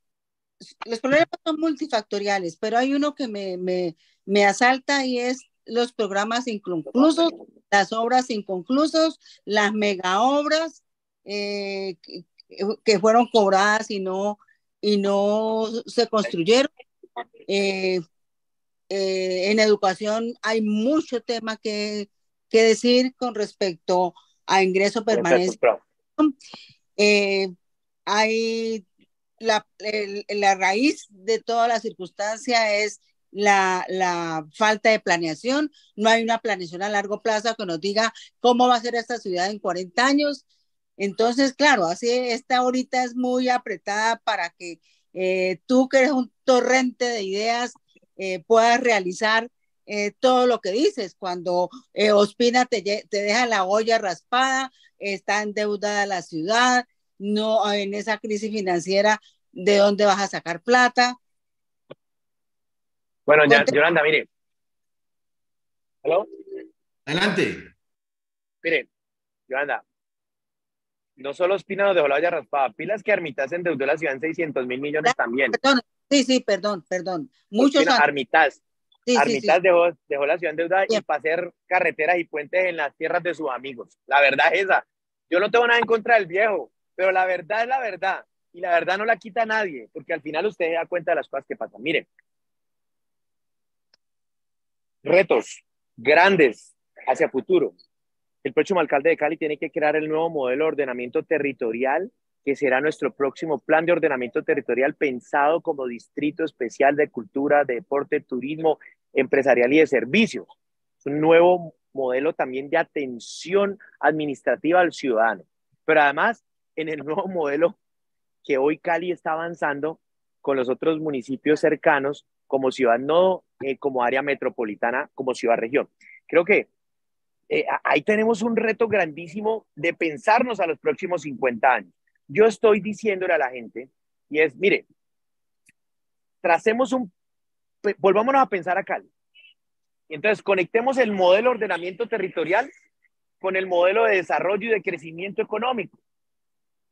los problemas son multifactoriales, pero hay uno que me, me, me asalta y es los programas inconclusos, las obras inconclusos, las mega obras eh, que, fueron cobradas y no, y no se construyeron. Eh, eh, en educación hay mucho tema que, que, decir con respecto a ingreso permanente. Hay la, la, raíz de toda la circunstancia es la, la, falta de planeación. No hay una planeación a largo plazo que nos diga cómo va a ser esta ciudad en 40 años. Entonces, claro, así esta ahorita es muy apretada para que eh, tú, que eres un torrente de ideas, eh, puedas realizar eh, todo lo que dices. Cuando Ospina te, te, deja la olla raspada, está endeudada la ciudad, no en esa crisis financiera, ¿de dónde vas a sacar plata? Bueno, ya, Yolanda, mire. ¿Aló? Adelante. Mire, Yolanda, no solo Espina nos dejó la olla raspada, pilas que Armitas endeudó la ciudad en 600 mil millones también. Perdón, sí, sí, perdón, perdón. Muchos Armitas. Armitas Dejó, dejó, la ciudad endeudada y para hacer carreteras y puentes en las tierras de sus amigos. La verdad es esa. Yo no tengo nada en contra del viejo, pero la verdad es la verdad. Y la verdad no la quita nadie, porque al final usted se da cuenta de las cosas que pasan. Miren, retos grandes hacia futuro el próximo alcalde de Cali tiene que crear el nuevo modelo de ordenamiento territorial, que será nuestro próximo plan de ordenamiento territorial pensado como distrito especial de cultura, de deporte, turismo, empresarial y de servicios. Es un nuevo modelo también de atención administrativa al ciudadano. Pero además, en el nuevo modelo que hoy Cali está avanzando con los otros municipios cercanos como ciudad no, eh, como área metropolitana, como ciudad región. Creo que eh, ahí tenemos un reto grandísimo de pensarnos a los próximos 50 años. Yo estoy diciéndole a la gente, y es, mire, tracemos un, volvámonos a pensar a Cali. Entonces, conectemos el modelo de ordenamiento territorial con el modelo de desarrollo y de crecimiento económico.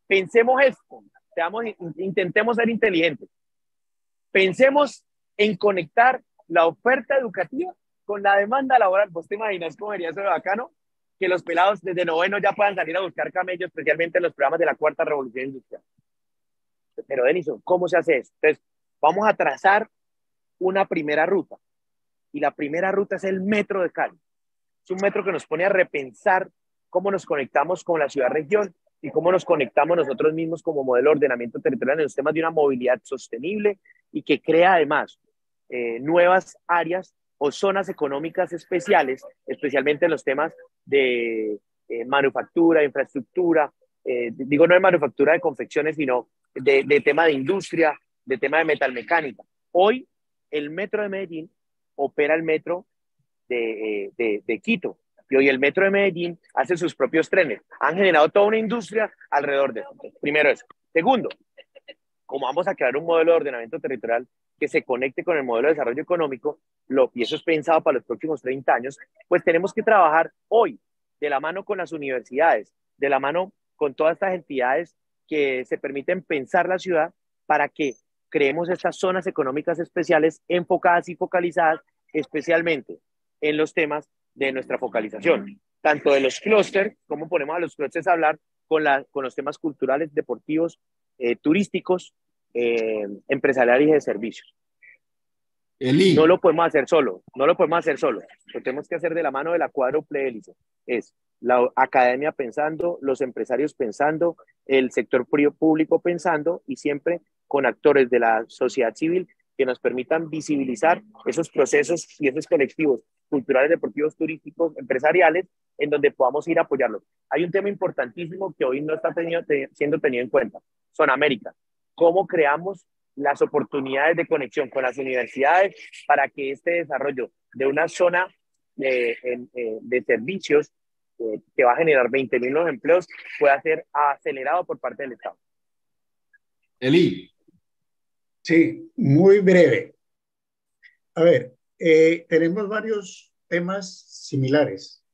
Pensemos esto, seamos, intentemos ser inteligentes. Pensemos en conectar la oferta educativa con la demanda laboral. ¿Vos te imaginas cómo sería eso de bacano? Que los pelados desde noveno ya puedan salir a buscar camellos, especialmente en los programas de la cuarta revolución industrial. Pero, Denison, ¿cómo se hace eso? Entonces, vamos a trazar una primera ruta. Y la primera ruta es el metro de Cali. Es un metro que nos pone a repensar cómo nos conectamos con la ciudad-región y cómo nos conectamos nosotros mismos como modelo de ordenamiento territorial en los temas de una movilidad sostenible y que crea además eh, nuevas áreas o zonas económicas especiales, especialmente en los temas de eh, manufactura, infraestructura, eh, digo no de manufactura de confecciones, sino de, de tema de industria, de tema de metalmecánica. Hoy el metro de Medellín opera el metro de, de, de Quito, y hoy el metro de Medellín hace sus propios trenes. Han generado toda una industria alrededor de eso. Primero eso. Segundo, como vamos a crear un modelo de ordenamiento territorial que se conecte con el modelo de desarrollo económico, lo, y eso es pensado para los próximos 30 años, pues tenemos que trabajar hoy de la mano con las universidades, de la mano con todas estas entidades que se permiten pensar la ciudad para que creemos estas zonas económicas especiales enfocadas y focalizadas especialmente en los temas de nuestra focalización, tanto de los clústeres, como ponemos a los clústeres a hablar con, la, con los temas culturales, deportivos, eh, turísticos, eh, empresariales y de servicios. No lo podemos hacer solo, no lo podemos hacer solo. Lo tenemos que hacer de la mano de la cuádruple hélice. Es la academia pensando, los empresarios pensando, el sector público pensando y siempre con actores de la sociedad civil que nos permitan visibilizar esos procesos y esos colectivos culturales, deportivos, turísticos, empresariales, en donde podamos ir a apoyarlos. Hay un tema importantísimo que hoy no está tenido, siendo tenido en cuenta, son América. ¿Cómo creamos las oportunidades de conexión con las universidades para que este desarrollo de una zona de, eh, de servicios eh, que va a generar 20 mil nuevos empleos pueda ser acelerado por parte del Estado? Eli. Sí, muy breve. A ver, eh, tenemos varios temas similares.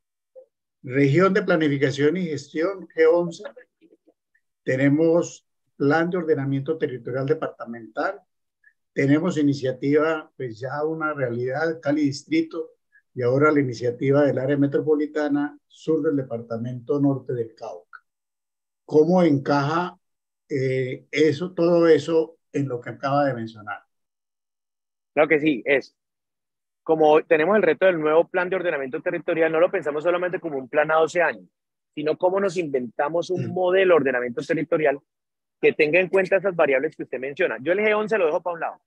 Región de Planificación y Gestión, G11. Tenemos Plan de Ordenamiento Territorial Departamental. Tenemos iniciativa, pues ya una realidad, Cali Distrito, y ahora la iniciativa del área metropolitana sur del Departamento Norte del Cauca. ¿Cómo encaja eh, eso, todo eso en lo que acaba de mencionar? Claro que sí, es como tenemos el reto del nuevo plan de ordenamiento territorial, no lo pensamos solamente como un plan a 12 años, sino cómo nos inventamos un mm. modelo de ordenamiento territorial que tenga en cuenta esas variables que usted menciona. Yo el G11 lo dejo para un lado.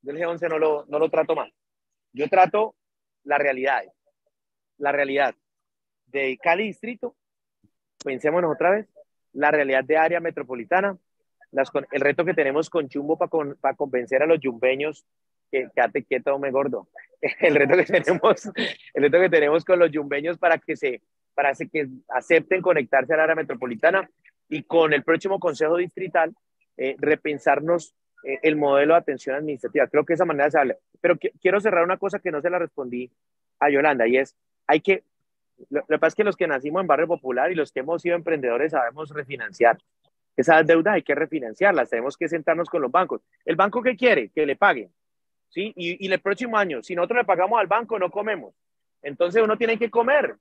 Yo el G11 no lo, no lo trato más. Yo trato la realidad. La realidad de Cali Distrito, pensémonos otra vez, la realidad de área metropolitana, las, el reto que tenemos con Chumbo para, para convencer a los yumbeños que quédate quieto, me gordo. El reto que tenemos, el reto que tenemos con los yumbeños para que se, para que acepten conectarse al área metropolitana y con el próximo Consejo Distrital eh, repensarnos eh, el modelo de atención administrativa. Creo que esa manera se habla. Pero quiero cerrar una cosa que no se la respondí a Yolanda y es, hay que, lo, que pasa es que los que nacimos en barrio popular y los que hemos sido emprendedores sabemos refinanciar. Esas deudas hay que refinanciarlas, tenemos que sentarnos con los bancos. ¿El banco qué quiere? Que le paguen. ¿sí? Y, y el próximo año, si nosotros le pagamos al banco, no comemos. Entonces uno tiene que comer,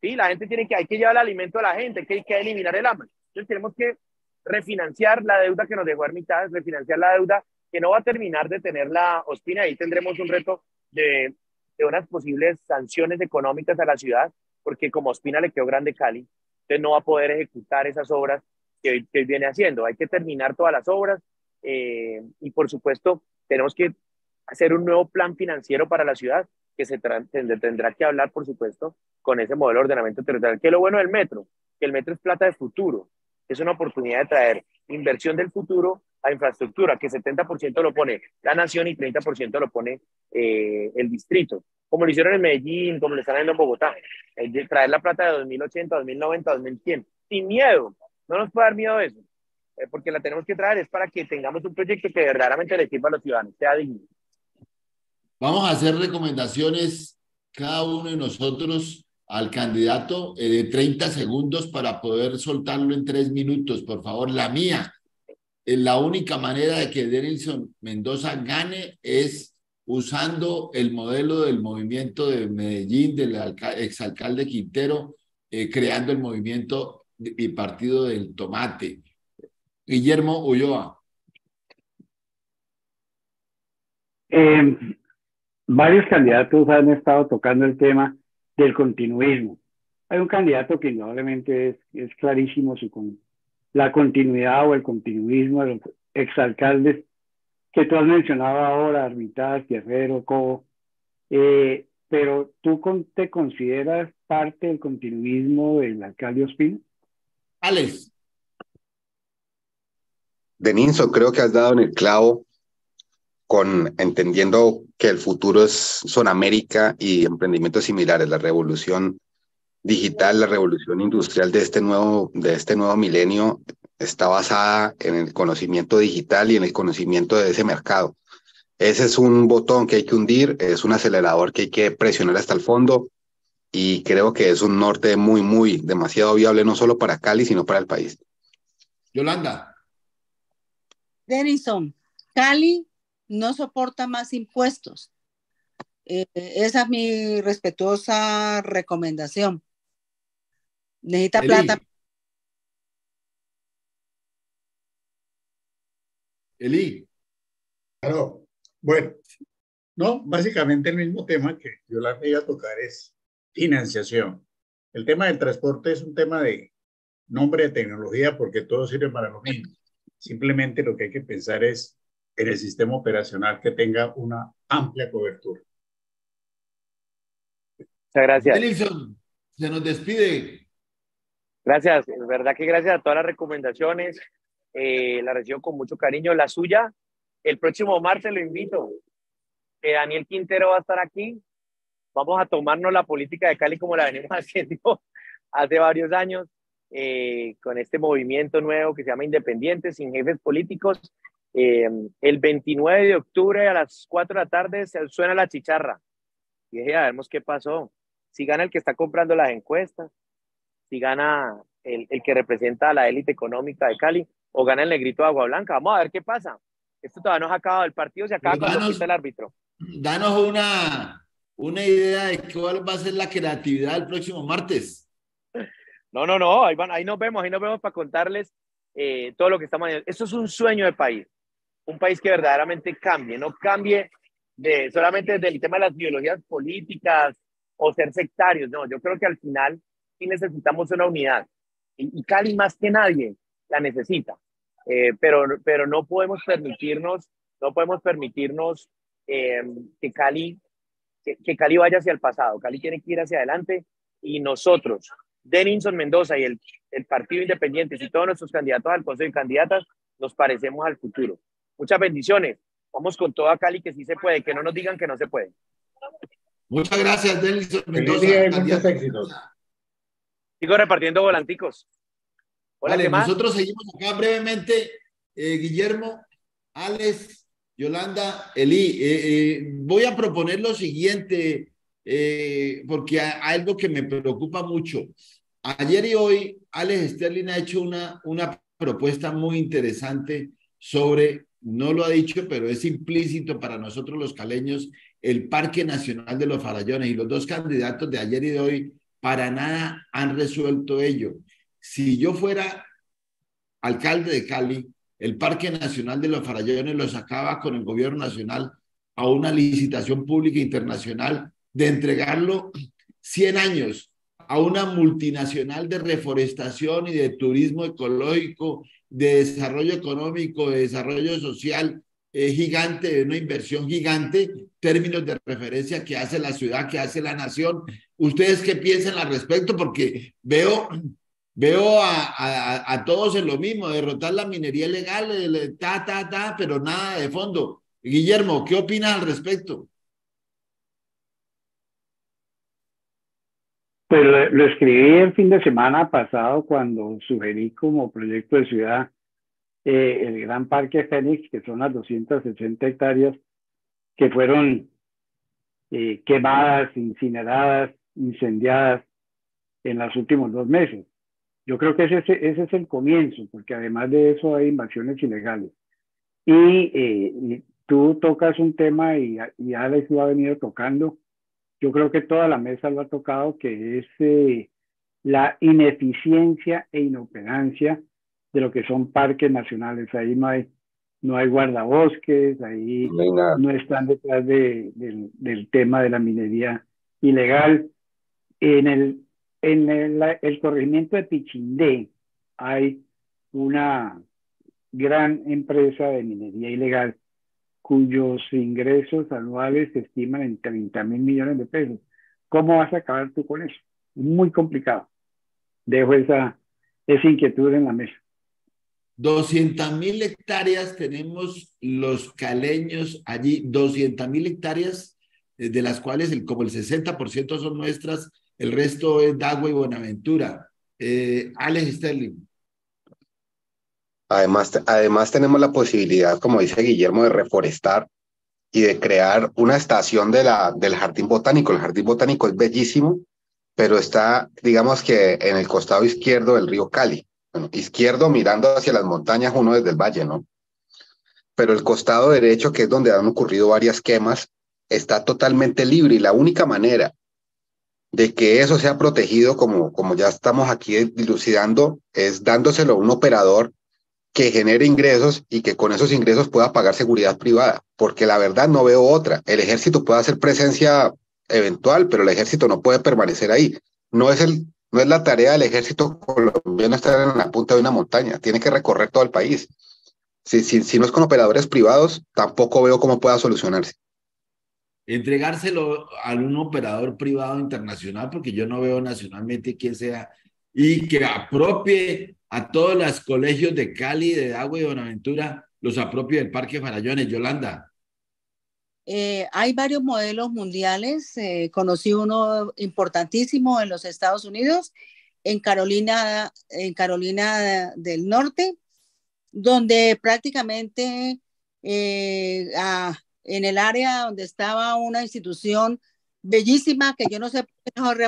¿sí? La gente tiene que, hay que llevar el alimento a la gente, que hay que eliminar el hambre. Entonces tenemos que refinanciar la deuda que nos dejó Hermitage, refinanciar la deuda que no va a terminar de tener la Ospina. Ahí tendremos un reto de, de unas posibles sanciones económicas a la ciudad, porque como Ospina le quedó grande Cali, entonces no va a poder ejecutar esas obras que que viene haciendo. Hay que terminar todas las obras eh, y por supuesto tenemos que hacer un nuevo plan financiero para la ciudad que se tendrá que hablar, por supuesto, con ese modelo de ordenamiento territorial. ¿Qué es lo bueno del metro? Que el metro es plata de futuro. Es una oportunidad de traer inversión del futuro a infraestructura, que 70% lo pone la nación y 30% lo pone eh, el distrito. Como lo hicieron en Medellín, como lo están haciendo en Bogotá. traer la plata de 2080, 2090, 2100, sin miedo. No nos puede dar miedo eso, eh, porque la tenemos que traer es para que tengamos un proyecto que verdaderamente le sirva a los ciudadanos, sea digno. Vamos a hacer recomendaciones cada uno de nosotros al candidato eh, de 30 segundos para poder soltarlo en tres minutos, por favor. La mía, eh, la única manera de que Denilson Mendoza gane es usando el modelo del movimiento de Medellín, del exalcalde Quintero, eh, creando el movimiento y partido del tomate. Guillermo Ulloa. varios candidatos han estado tocando el tema del continuismo. Hay un candidato que indudablemente es, es clarísimo su, con, la continuidad o el continuismo de los exalcaldes que tú has mencionado ahora, Armitage, Guerrero, Cobo, eh, pero tú te consideras parte del continuismo del alcalde Ospina? Alex. Deninso, creo que has dado en el clavo con entendiendo que el futuro es son América y emprendimientos similares, la revolución digital, la revolución industrial de este nuevo, de este nuevo milenio está basada en el conocimiento digital y en el conocimiento de ese mercado. Ese es un botón que hay que hundir, es un acelerador que hay que presionar hasta el fondo y creo que es un norte muy, muy demasiado viable, no solo para Cali, sino para el país. Yolanda. Denison, Cali no soporta más impuestos. Eh, esa es mi respetuosa recomendación. Necesita plata. Eli. Claro. Bueno, no, básicamente el mismo tema que yo la iba a tocar es financiación. El tema del transporte es un tema de nombre de tecnología porque todo sirve para lo mismo. Simplemente lo que hay que pensar es en el sistema operacional que tenga una amplia cobertura. Muchas gracias. Nelson, se nos despide. Gracias, es verdad que gracias a todas las recomendaciones, eh, la recibo con mucho cariño. La suya, el próximo martes lo invito. Eh, Daniel Quintero va a estar aquí. Vamos a tomarnos la política de Cali como la venimos haciendo hace varios años, eh, con este movimiento nuevo que se llama Independientes, sin jefes políticos, eh, el 29 de octubre a las 4 de la tarde se suena la chicharra. Y dije, a veremos qué pasó. Si gana el que está comprando las encuestas, si gana el, el que representa a la élite económica de Cali, o gana el negrito de Agua Blanca. Vamos a ver qué pasa. Esto todavía no ha acabado. El partido se acaba cuando quita el árbitro. Danos una, una idea de cuál va a ser la creatividad el próximo martes. No, no, no. Ahí, van, ahí nos vemos. Ahí nos vemos para contarles eh, todo lo que estamos haciendo. Esto es un sueño de país un país que verdaderamente cambie, no cambie de, solamente desde el tema de las ideologías políticas o ser sectarios, no, yo creo que al final sí necesitamos una unidad y, Cali más que nadie la necesita, eh, pero, pero no podemos permitirnos, no podemos permitirnos eh, que, Cali, que, Cali vaya hacia el pasado, Cali tiene que ir hacia adelante y nosotros, Denison Mendoza y el, el Partido Independiente y todos nuestros candidatos al Consejo y candidatas nos parecemos al futuro. Muchas bendiciones. Vamos con toda Cali que sí se puede, que no nos digan que no se puede. Muchas gracias, Denison Mendoza. muchos éxitos. Sigo repartiendo volanticos. Hola, vale, nosotros seguimos acá brevemente. Eh, Guillermo, Alex, Yolanda, Eli, eh, eh, voy a proponer lo siguiente, porque hay algo que me preocupa mucho. Ayer y hoy, Alex Sterling ha hecho una, una propuesta muy interesante sobre no lo ha dicho, pero es implícito para nosotros los caleños, el Parque Nacional de los Farallones y los dos candidatos de ayer y de hoy para nada han resuelto ello. Si yo fuera alcalde de Cali, el Parque Nacional de los Farallones lo sacaba con el gobierno nacional a una licitación pública internacional de entregarlo 100 años a una multinacional de reforestación y de turismo ecológico de desarrollo económico, de desarrollo social eh, gigante, de una inversión gigante, términos de referencia que hace la ciudad, que hace la nación. ¿Ustedes qué piensan al respecto? Porque veo, veo a, a, todos en lo mismo, derrotar la minería ilegal, ta, ta, ta, pero nada de fondo. Guillermo, ¿qué opinas al respecto? Pues lo, escribí el fin de semana pasado cuando sugerí como proyecto de ciudad eh, el Gran Parque Fénix, que son las 260 hectáreas que fueron eh, quemadas, incineradas, incendiadas en los últimos dos meses. Yo creo que ese, ese es el comienzo, porque además de eso hay invasiones ilegales. Y, eh, tú tocas un tema y, y, Alex lo ha venido tocando. Yo creo que toda la mesa lo ha tocado, que es eh, la ineficiencia e inoperancia de lo que son parques nacionales. Ahí no hay, no hay guardabosques, ahí no, están detrás de, del, del tema de la minería ilegal. En el en el, corregimiento de Pichindé hay una gran empresa de minería ilegal cuyos ingresos anuales se estiman en 30 mil millones de pesos. ¿Cómo vas a acabar tú con eso? Muy complicado. Dejo esa, esa inquietud en la mesa. 200 mil hectáreas tenemos los caleños allí, 200 mil hectáreas, eh, de las cuales el, como el 60% son nuestras, el resto es Dagua y Buenaventura. Eh, Alex Sterling. Además, además tenemos la posibilidad, como dice Guillermo, de reforestar y de crear una estación de del jardín botánico. El jardín botánico es bellísimo, pero está, digamos que en el costado izquierdo del río Cali. Izquierdo mirando hacia las montañas, uno desde el valle, ¿no? Pero el costado derecho, que es donde han ocurrido varias quemas, está totalmente libre y la única manera de que eso sea protegido, como, como ya estamos aquí dilucidando, es dándoselo a un operador que genere ingresos y que con esos ingresos pueda pagar seguridad privada, porque la verdad no veo otra. El ejército puede hacer presencia eventual, pero el ejército no puede permanecer ahí. No es, el, no es la tarea del ejército colombiano estar en la punta de una montaña, tiene que recorrer todo el país. Si, si, si no es con operadores privados, tampoco veo cómo pueda solucionarse entregárselo a un operador privado internacional, porque yo no veo nacionalmente quién sea, y que apropie a todos los colegios de Cali, de Agua y Buenaventura, los apropie del Parque Farallones. Yolanda. Eh, hay varios modelos mundiales. Eh, conocí uno importantísimo en los Estados Unidos, en Carolina, en Carolina del Norte, donde prácticamente eh, a, en el área donde estaba una institución bellísima que yo no sé por qué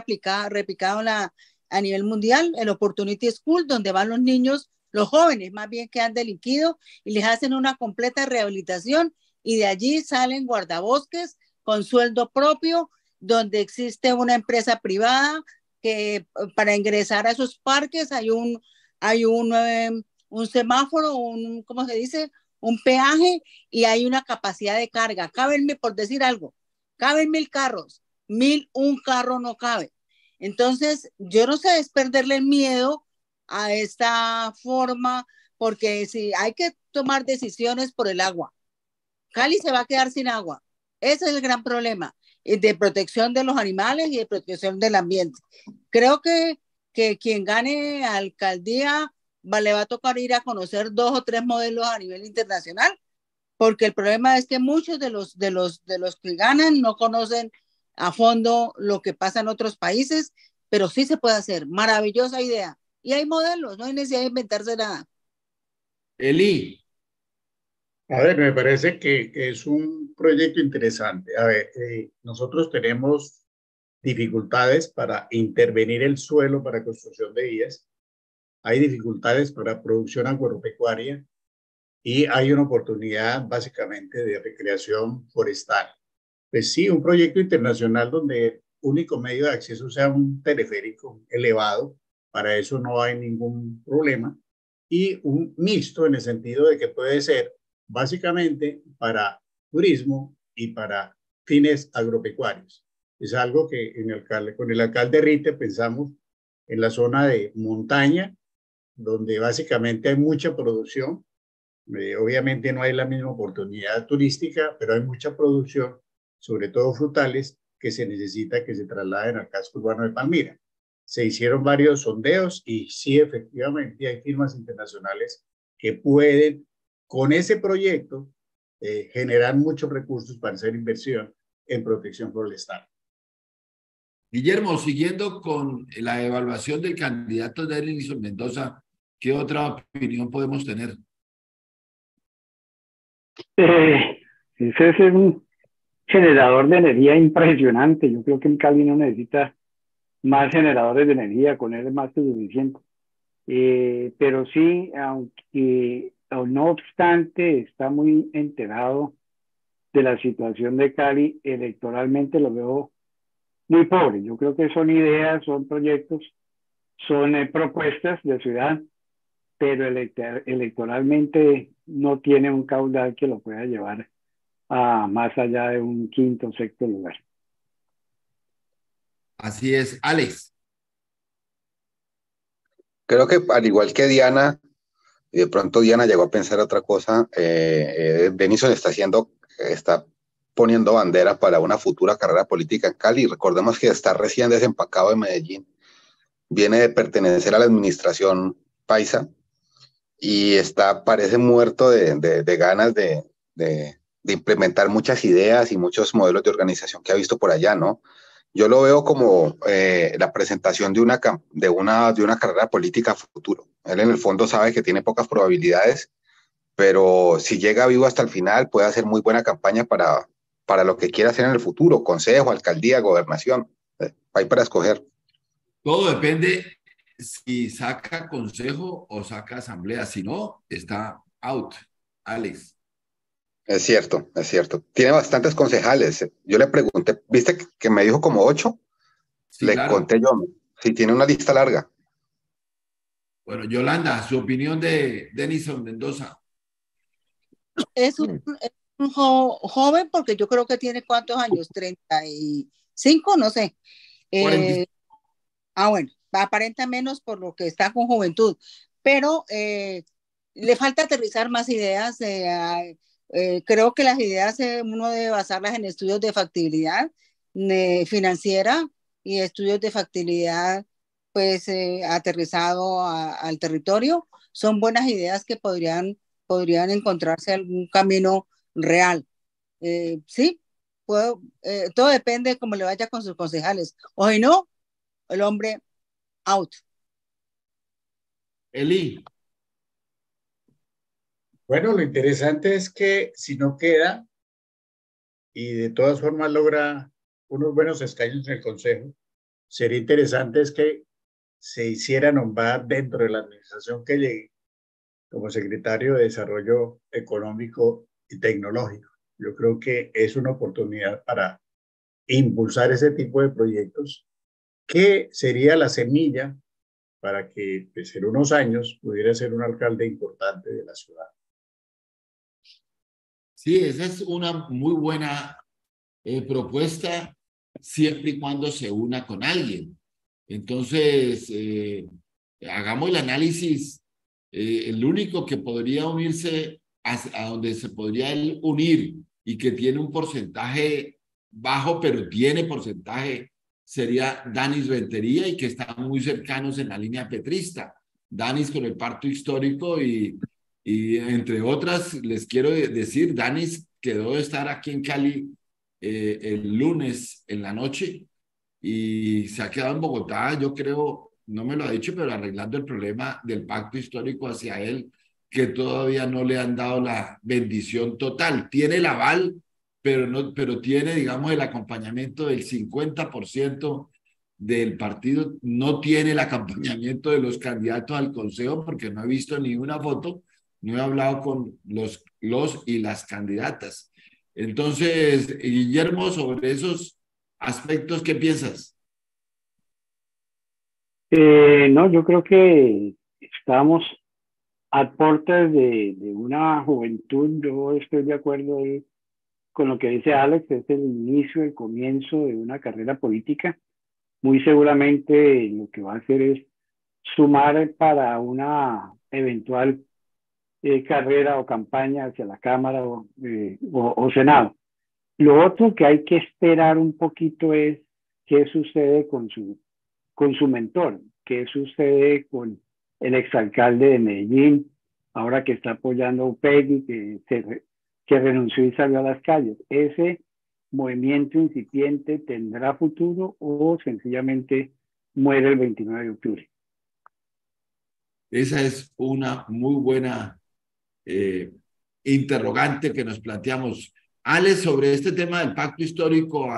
replicado, la, a nivel mundial, el Opportunity School, donde van los niños, los jóvenes más bien que han delinquido y les hacen una completa rehabilitación y de allí salen guardabosques con sueldo propio, donde existe una empresa privada que para ingresar a esos parques hay un, hay un, eh, un semáforo, un, ¿cómo se dice? Un peaje y hay una capacidad de carga. Caben, por decir algo, caben mil carros, mil, un carro no cabe. Entonces, yo no sé, es perderle el miedo a esta forma, porque si hay que tomar decisiones por el agua, Cali se va a quedar sin agua. Ese es el gran problema eh, de protección de los animales y de protección del ambiente. Creo que, que quien gane alcaldía le va a tocar ir a conocer dos o tres modelos a nivel internacional, porque el problema es que muchos de los, de los, de los que ganan no conocen a fondo lo que pasa en otros países, pero sí se puede hacer. Maravillosa idea. Y hay modelos, no hay necesidad de inventarse nada. Eli. A ver, me parece que, es un proyecto interesante. A ver, eh, nosotros tenemos dificultades para intervenir el suelo para construcción de vías hay dificultades para producción agropecuaria y hay una oportunidad básicamente de recreación forestal. Pues sí, un proyecto internacional donde el único medio de acceso sea un teleférico elevado, para eso no hay ningún problema, y un mixto en el sentido de que puede ser básicamente para turismo y para fines agropecuarios. Es algo que en el, con el alcalde Rite pensamos en la zona de montaña donde básicamente hay mucha producción. Eh, obviamente no hay la misma oportunidad turística, pero hay mucha producción, sobre todo frutales, que se necesita que se trasladen al casco urbano de Palmira. Se hicieron varios sondeos y sí, efectivamente hay firmas internacionales que pueden, con ese proyecto, eh, generar muchos recursos para hacer inversión en protección forestal. Guillermo, siguiendo con la evaluación del candidato de Elison Mendoza, ¿Qué otra opinión podemos tener? Eh, ese es un generador de energía impresionante. Yo creo que el Cali no necesita más generadores de energía, con él es más que suficiente. Eh, pero sí, aunque no obstante está muy enterado de la situación de Cali, electoralmente lo veo muy pobre. Yo creo que son ideas, son proyectos, son eh, propuestas de ciudad, pero electoralmente no tiene un caudal que lo pueda llevar a más allá de un quinto o sexto lugar. Así es, Alex. Creo que al igual que Diana, y de pronto Diana llegó a pensar otra cosa, eh, eh, Denison está haciendo, está poniendo bandera para una futura carrera política en Cali. Recordemos que está recién desempacado de Medellín, viene de pertenecer a la administración paisa y está, parece muerto de, ganas de, de, implementar muchas ideas y muchos modelos de organización que ha visto por allá, ¿no? Yo lo veo como eh, la presentación de una, de, una, de una carrera política futuro. Él en el fondo sabe que tiene pocas probabilidades, pero si llega vivo hasta el final puede hacer muy buena campaña para, para lo que quiera hacer en el futuro, consejo, alcaldía, gobernación. Eh, hay para escoger. Todo depende si saca consejo o saca asamblea. Si no, está out. Alex. Es cierto, es cierto. Tiene bastantes concejales. Yo le pregunté, ¿viste que me dijo como ocho? le conté yo. Sí, tiene una lista larga. Bueno, Yolanda, su opinión de Denison Mendoza. Es un, joven porque yo creo que tiene cuántos años, 35, no sé. Eh, ah, bueno, aparenta menos por lo que está con juventud, pero eh, le falta aterrizar más ideas. Eh, eh, creo que las ideas eh, uno debe basarlas en estudios de factibilidad eh, financiera y estudios de factibilidad pues aterrizado al territorio. Son buenas ideas que podrían, podrían encontrarse algún camino real. sí, puedo, todo depende de cómo le vaya con sus concejales. O si no, el hombre out. Eli. Bueno, lo interesante es que si no queda y de todas formas logra unos buenos escaños en el Consejo, sería interesante es que se hiciera nombrar dentro de la administración que llegue como secretario de Desarrollo Económico y Tecnológico. Yo creo que es una oportunidad para impulsar ese tipo de proyectos que sería la semilla para que pues, en unos años pudiera ser un alcalde importante de la ciudad. Sí, esa es una muy buena eh, propuesta siempre y cuando se una con alguien. Entonces, eh, hagamos el análisis. Eh, el único que podría unirse a, donde se podría unir y que tiene un porcentaje bajo, pero tiene porcentaje, sería Danis Rentería y que están muy cercanos en la línea petrista. Danis con el parto histórico y, y entre otras, les quiero decir, Danis quedó de estar aquí en Cali eh, el lunes en la noche y se ha quedado en Bogotá, yo creo, no me lo ha dicho, pero arreglando el problema del pacto histórico hacia él, que todavía no le han dado la bendición total. Tiene el aval, pero, no, pero tiene, digamos, el acompañamiento del 50% del partido, no tiene el acompañamiento de los candidatos al consejo, porque no he visto ni una foto no he hablado con los, los y las candidatas. Entonces, Guillermo, sobre esos aspectos, ¿qué piensas? Eh, no, yo creo que estamos a puertas de, de, una juventud. Yo estoy de acuerdo con lo que dice Alex, es el inicio, el comienzo de una carrera política. Muy seguramente lo que va a hacer es sumar para una eventual eh, carrera o campaña hacia la Cámara eh, o, o, Senado. Lo otro que hay que esperar un poquito es qué sucede con su, con su mentor, qué sucede con el exalcalde de Medellín, ahora que está apoyando a Upegui, que, que renunció y salió a las calles. Ese movimiento incipiente tendrá futuro o sencillamente muere el 29 de octubre. Esa es una muy buena eh, interrogante que nos planteamos. Alex, sobre este tema del pacto histórico,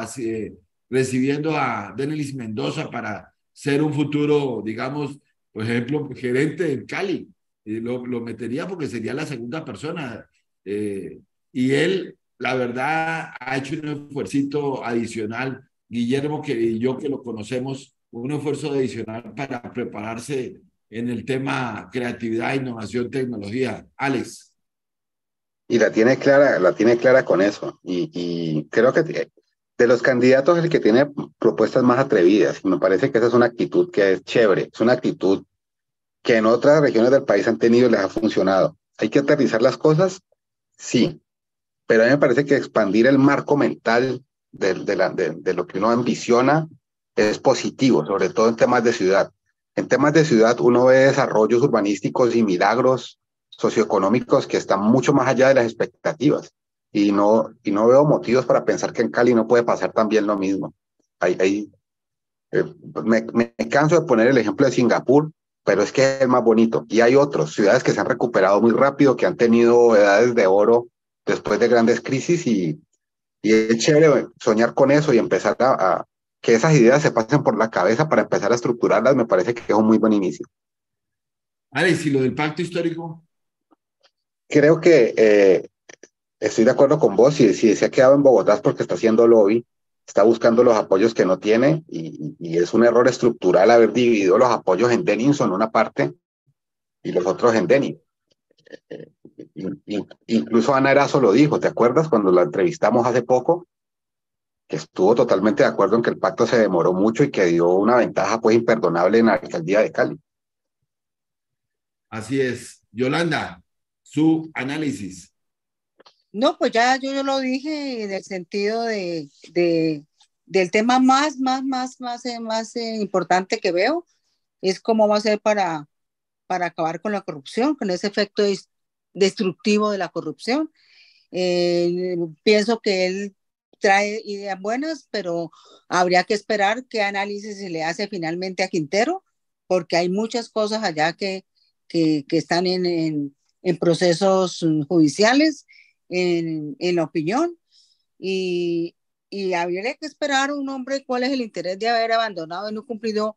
recibiendo a Denis Mendoza para ser un futuro, digamos, por ejemplo, gerente en Cali. Y lo, lo metería porque sería la segunda persona. Eh, y él, la verdad, ha hecho un esfuerzo adicional. Guillermo que, y yo que lo conocemos, un esfuerzo adicional para prepararse en el tema creatividad, innovación, tecnología. Alex. Y la tiene clara, la tiene clara con eso. Y, y creo que de los candidatos el que tiene propuestas más atrevidas. Me parece que esa es una actitud que es chévere. Es una actitud que en otras regiones del país han tenido y les ha funcionado. ¿Hay que aterrizar las cosas? Sí. Pero a mí me parece que expandir el marco mental de, de, lo que uno ambiciona es positivo, sobre todo en temas de ciudad. En temas de ciudad uno ve desarrollos urbanísticos y milagros socioeconómicos que están mucho más allá de las expectativas y no, y no veo motivos para pensar que en Cali no puede pasar también lo mismo. Hay, hay, eh, me, me, canso de poner el ejemplo de Singapur, pero es que es más bonito. Y hay otras ciudades que se han recuperado muy rápido, que han tenido edades de oro después de grandes crisis y, y es chévere soñar con eso y empezar a, a, que esas ideas se pasen por la cabeza para empezar a estructurarlas, me parece que es un muy buen inicio. Alex, ¿y lo del pacto histórico? Creo que eh, estoy de acuerdo con vos, si, si se ha quedado en Bogotá es porque está haciendo lobby, está buscando los apoyos que no tiene y, es un error estructural haber dividido los apoyos en Denison una parte y los otros en Denis. Incluso Ana Erazo lo dijo, ¿te acuerdas cuando la entrevistamos hace poco? Que estuvo totalmente de acuerdo en que el pacto se demoró mucho y que dio una ventaja pues imperdonable en la alcaldía de Cali. Así es. Yolanda, su análisis. No, pues ya yo, yo lo dije en el sentido de, de, del tema más, más, más, más, eh, más eh, importante que veo, es cómo va a ser para, para acabar con la corrupción, con ese efecto destructivo de la corrupción. Eh, pienso que él trae ideas buenas, pero habría que esperar qué análisis se le hace finalmente a Quintero, porque hay muchas cosas allá que, que, que están en, en, en procesos judiciales en, en la opinión y, y habría que esperar un hombre cuál es el interés de haber abandonado y no cumplido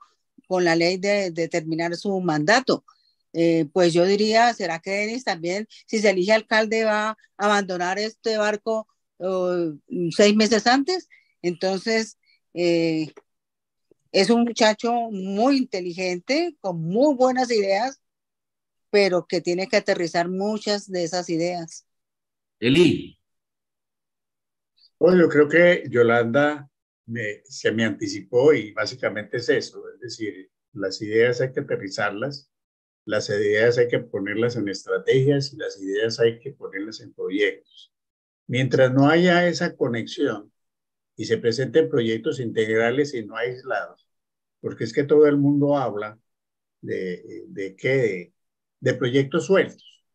con la ley de, de terminar su mandato. Eh, pues yo diría, ¿será que Denis también, si se elige alcalde, va a abandonar este barco uh, seis meses antes? Entonces, eh, es un muchacho muy inteligente, con muy buenas ideas, pero que tiene que aterrizar muchas de esas ideas. Eli. Bueno, yo creo que Yolanda me, se me anticipó y básicamente es eso, es decir, las ideas hay que aterrizarlas, las ideas hay que ponerlas en estrategias y las ideas hay que ponerlas en proyectos. Mientras no haya esa conexión y se presenten proyectos integrales y no aislados, porque es que todo el mundo habla de, de qué, de, de proyectos sueltos,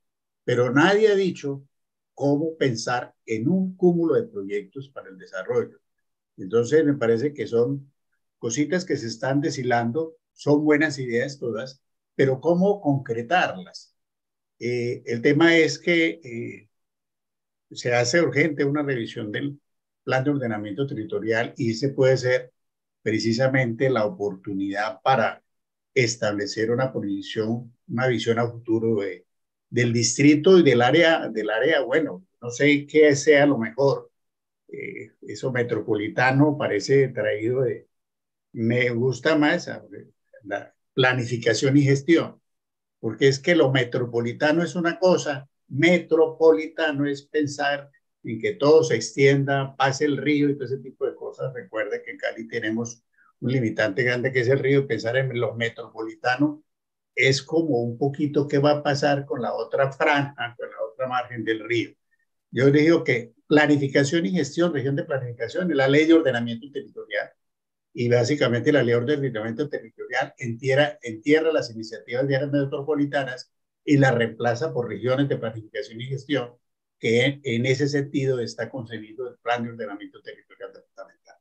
pero nadie ha dicho cómo pensar en un cúmulo de proyectos para el desarrollo. Entonces, me parece que son cositas que se están deshilando, son buenas ideas todas, pero cómo concretarlas. Eh, el tema es que eh, se hace urgente una revisión del plan de ordenamiento territorial y ese puede ser precisamente la oportunidad para establecer una posición, una visión a futuro de, del distrito y del área, del área, bueno, no sé qué sea lo mejor. Eh, eso metropolitano parece traído de, me gusta más la planificación y gestión, porque es que lo metropolitano es una cosa, metropolitano es pensar en que todo se extienda, pase el río y todo ese tipo de cosas. Recuerde que en Cali tenemos un limitante grande que es el río, pensar en lo metropolitano es como un poquito qué va a pasar con la otra franja, con la otra margen del río. Yo digo que planificación y gestión, región de planificación, la ley de ordenamiento territorial. Y básicamente la ley de ordenamiento territorial entierra, entierra las iniciativas de áreas metropolitanas y las reemplaza por regiones de planificación y gestión, que en ese sentido está concebido el plan de ordenamiento territorial departamental.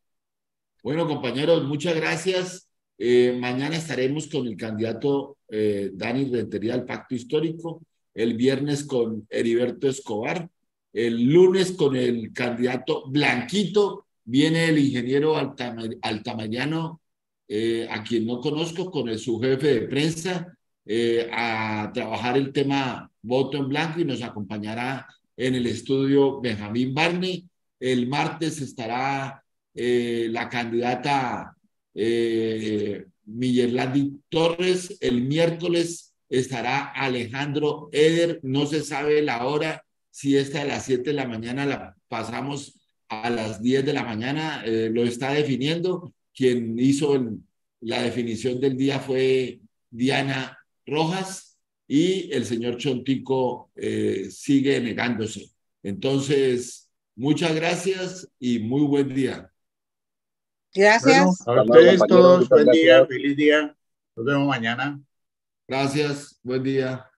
Bueno, compañeros, muchas gracias. Eh, mañana estaremos con el candidato eh, Dani Rentería al Pacto Histórico, el viernes con Heriberto Escobar, el lunes con el candidato Blanquito, viene el ingeniero Altama, Altamayano eh, a quien no conozco, con el, su jefe de prensa, eh, a trabajar el tema voto en blanco y nos acompañará en el estudio Benjamín Barney. El martes estará eh, la candidata Miguelandi Torres. El miércoles estará Alejandro Eder. No se sabe la hora, si esta a las 7 de la mañana la pasamos a las 10 de la mañana. Eh, lo está definiendo. Quien hizo la definición del día fue Diana Rojas y el señor Chontico eh, sigue negándose. Entonces, muchas gracias y muy buen día. Gracias. a ustedes todos, buen día, feliz día. Nos vemos mañana. Gracias, buen día.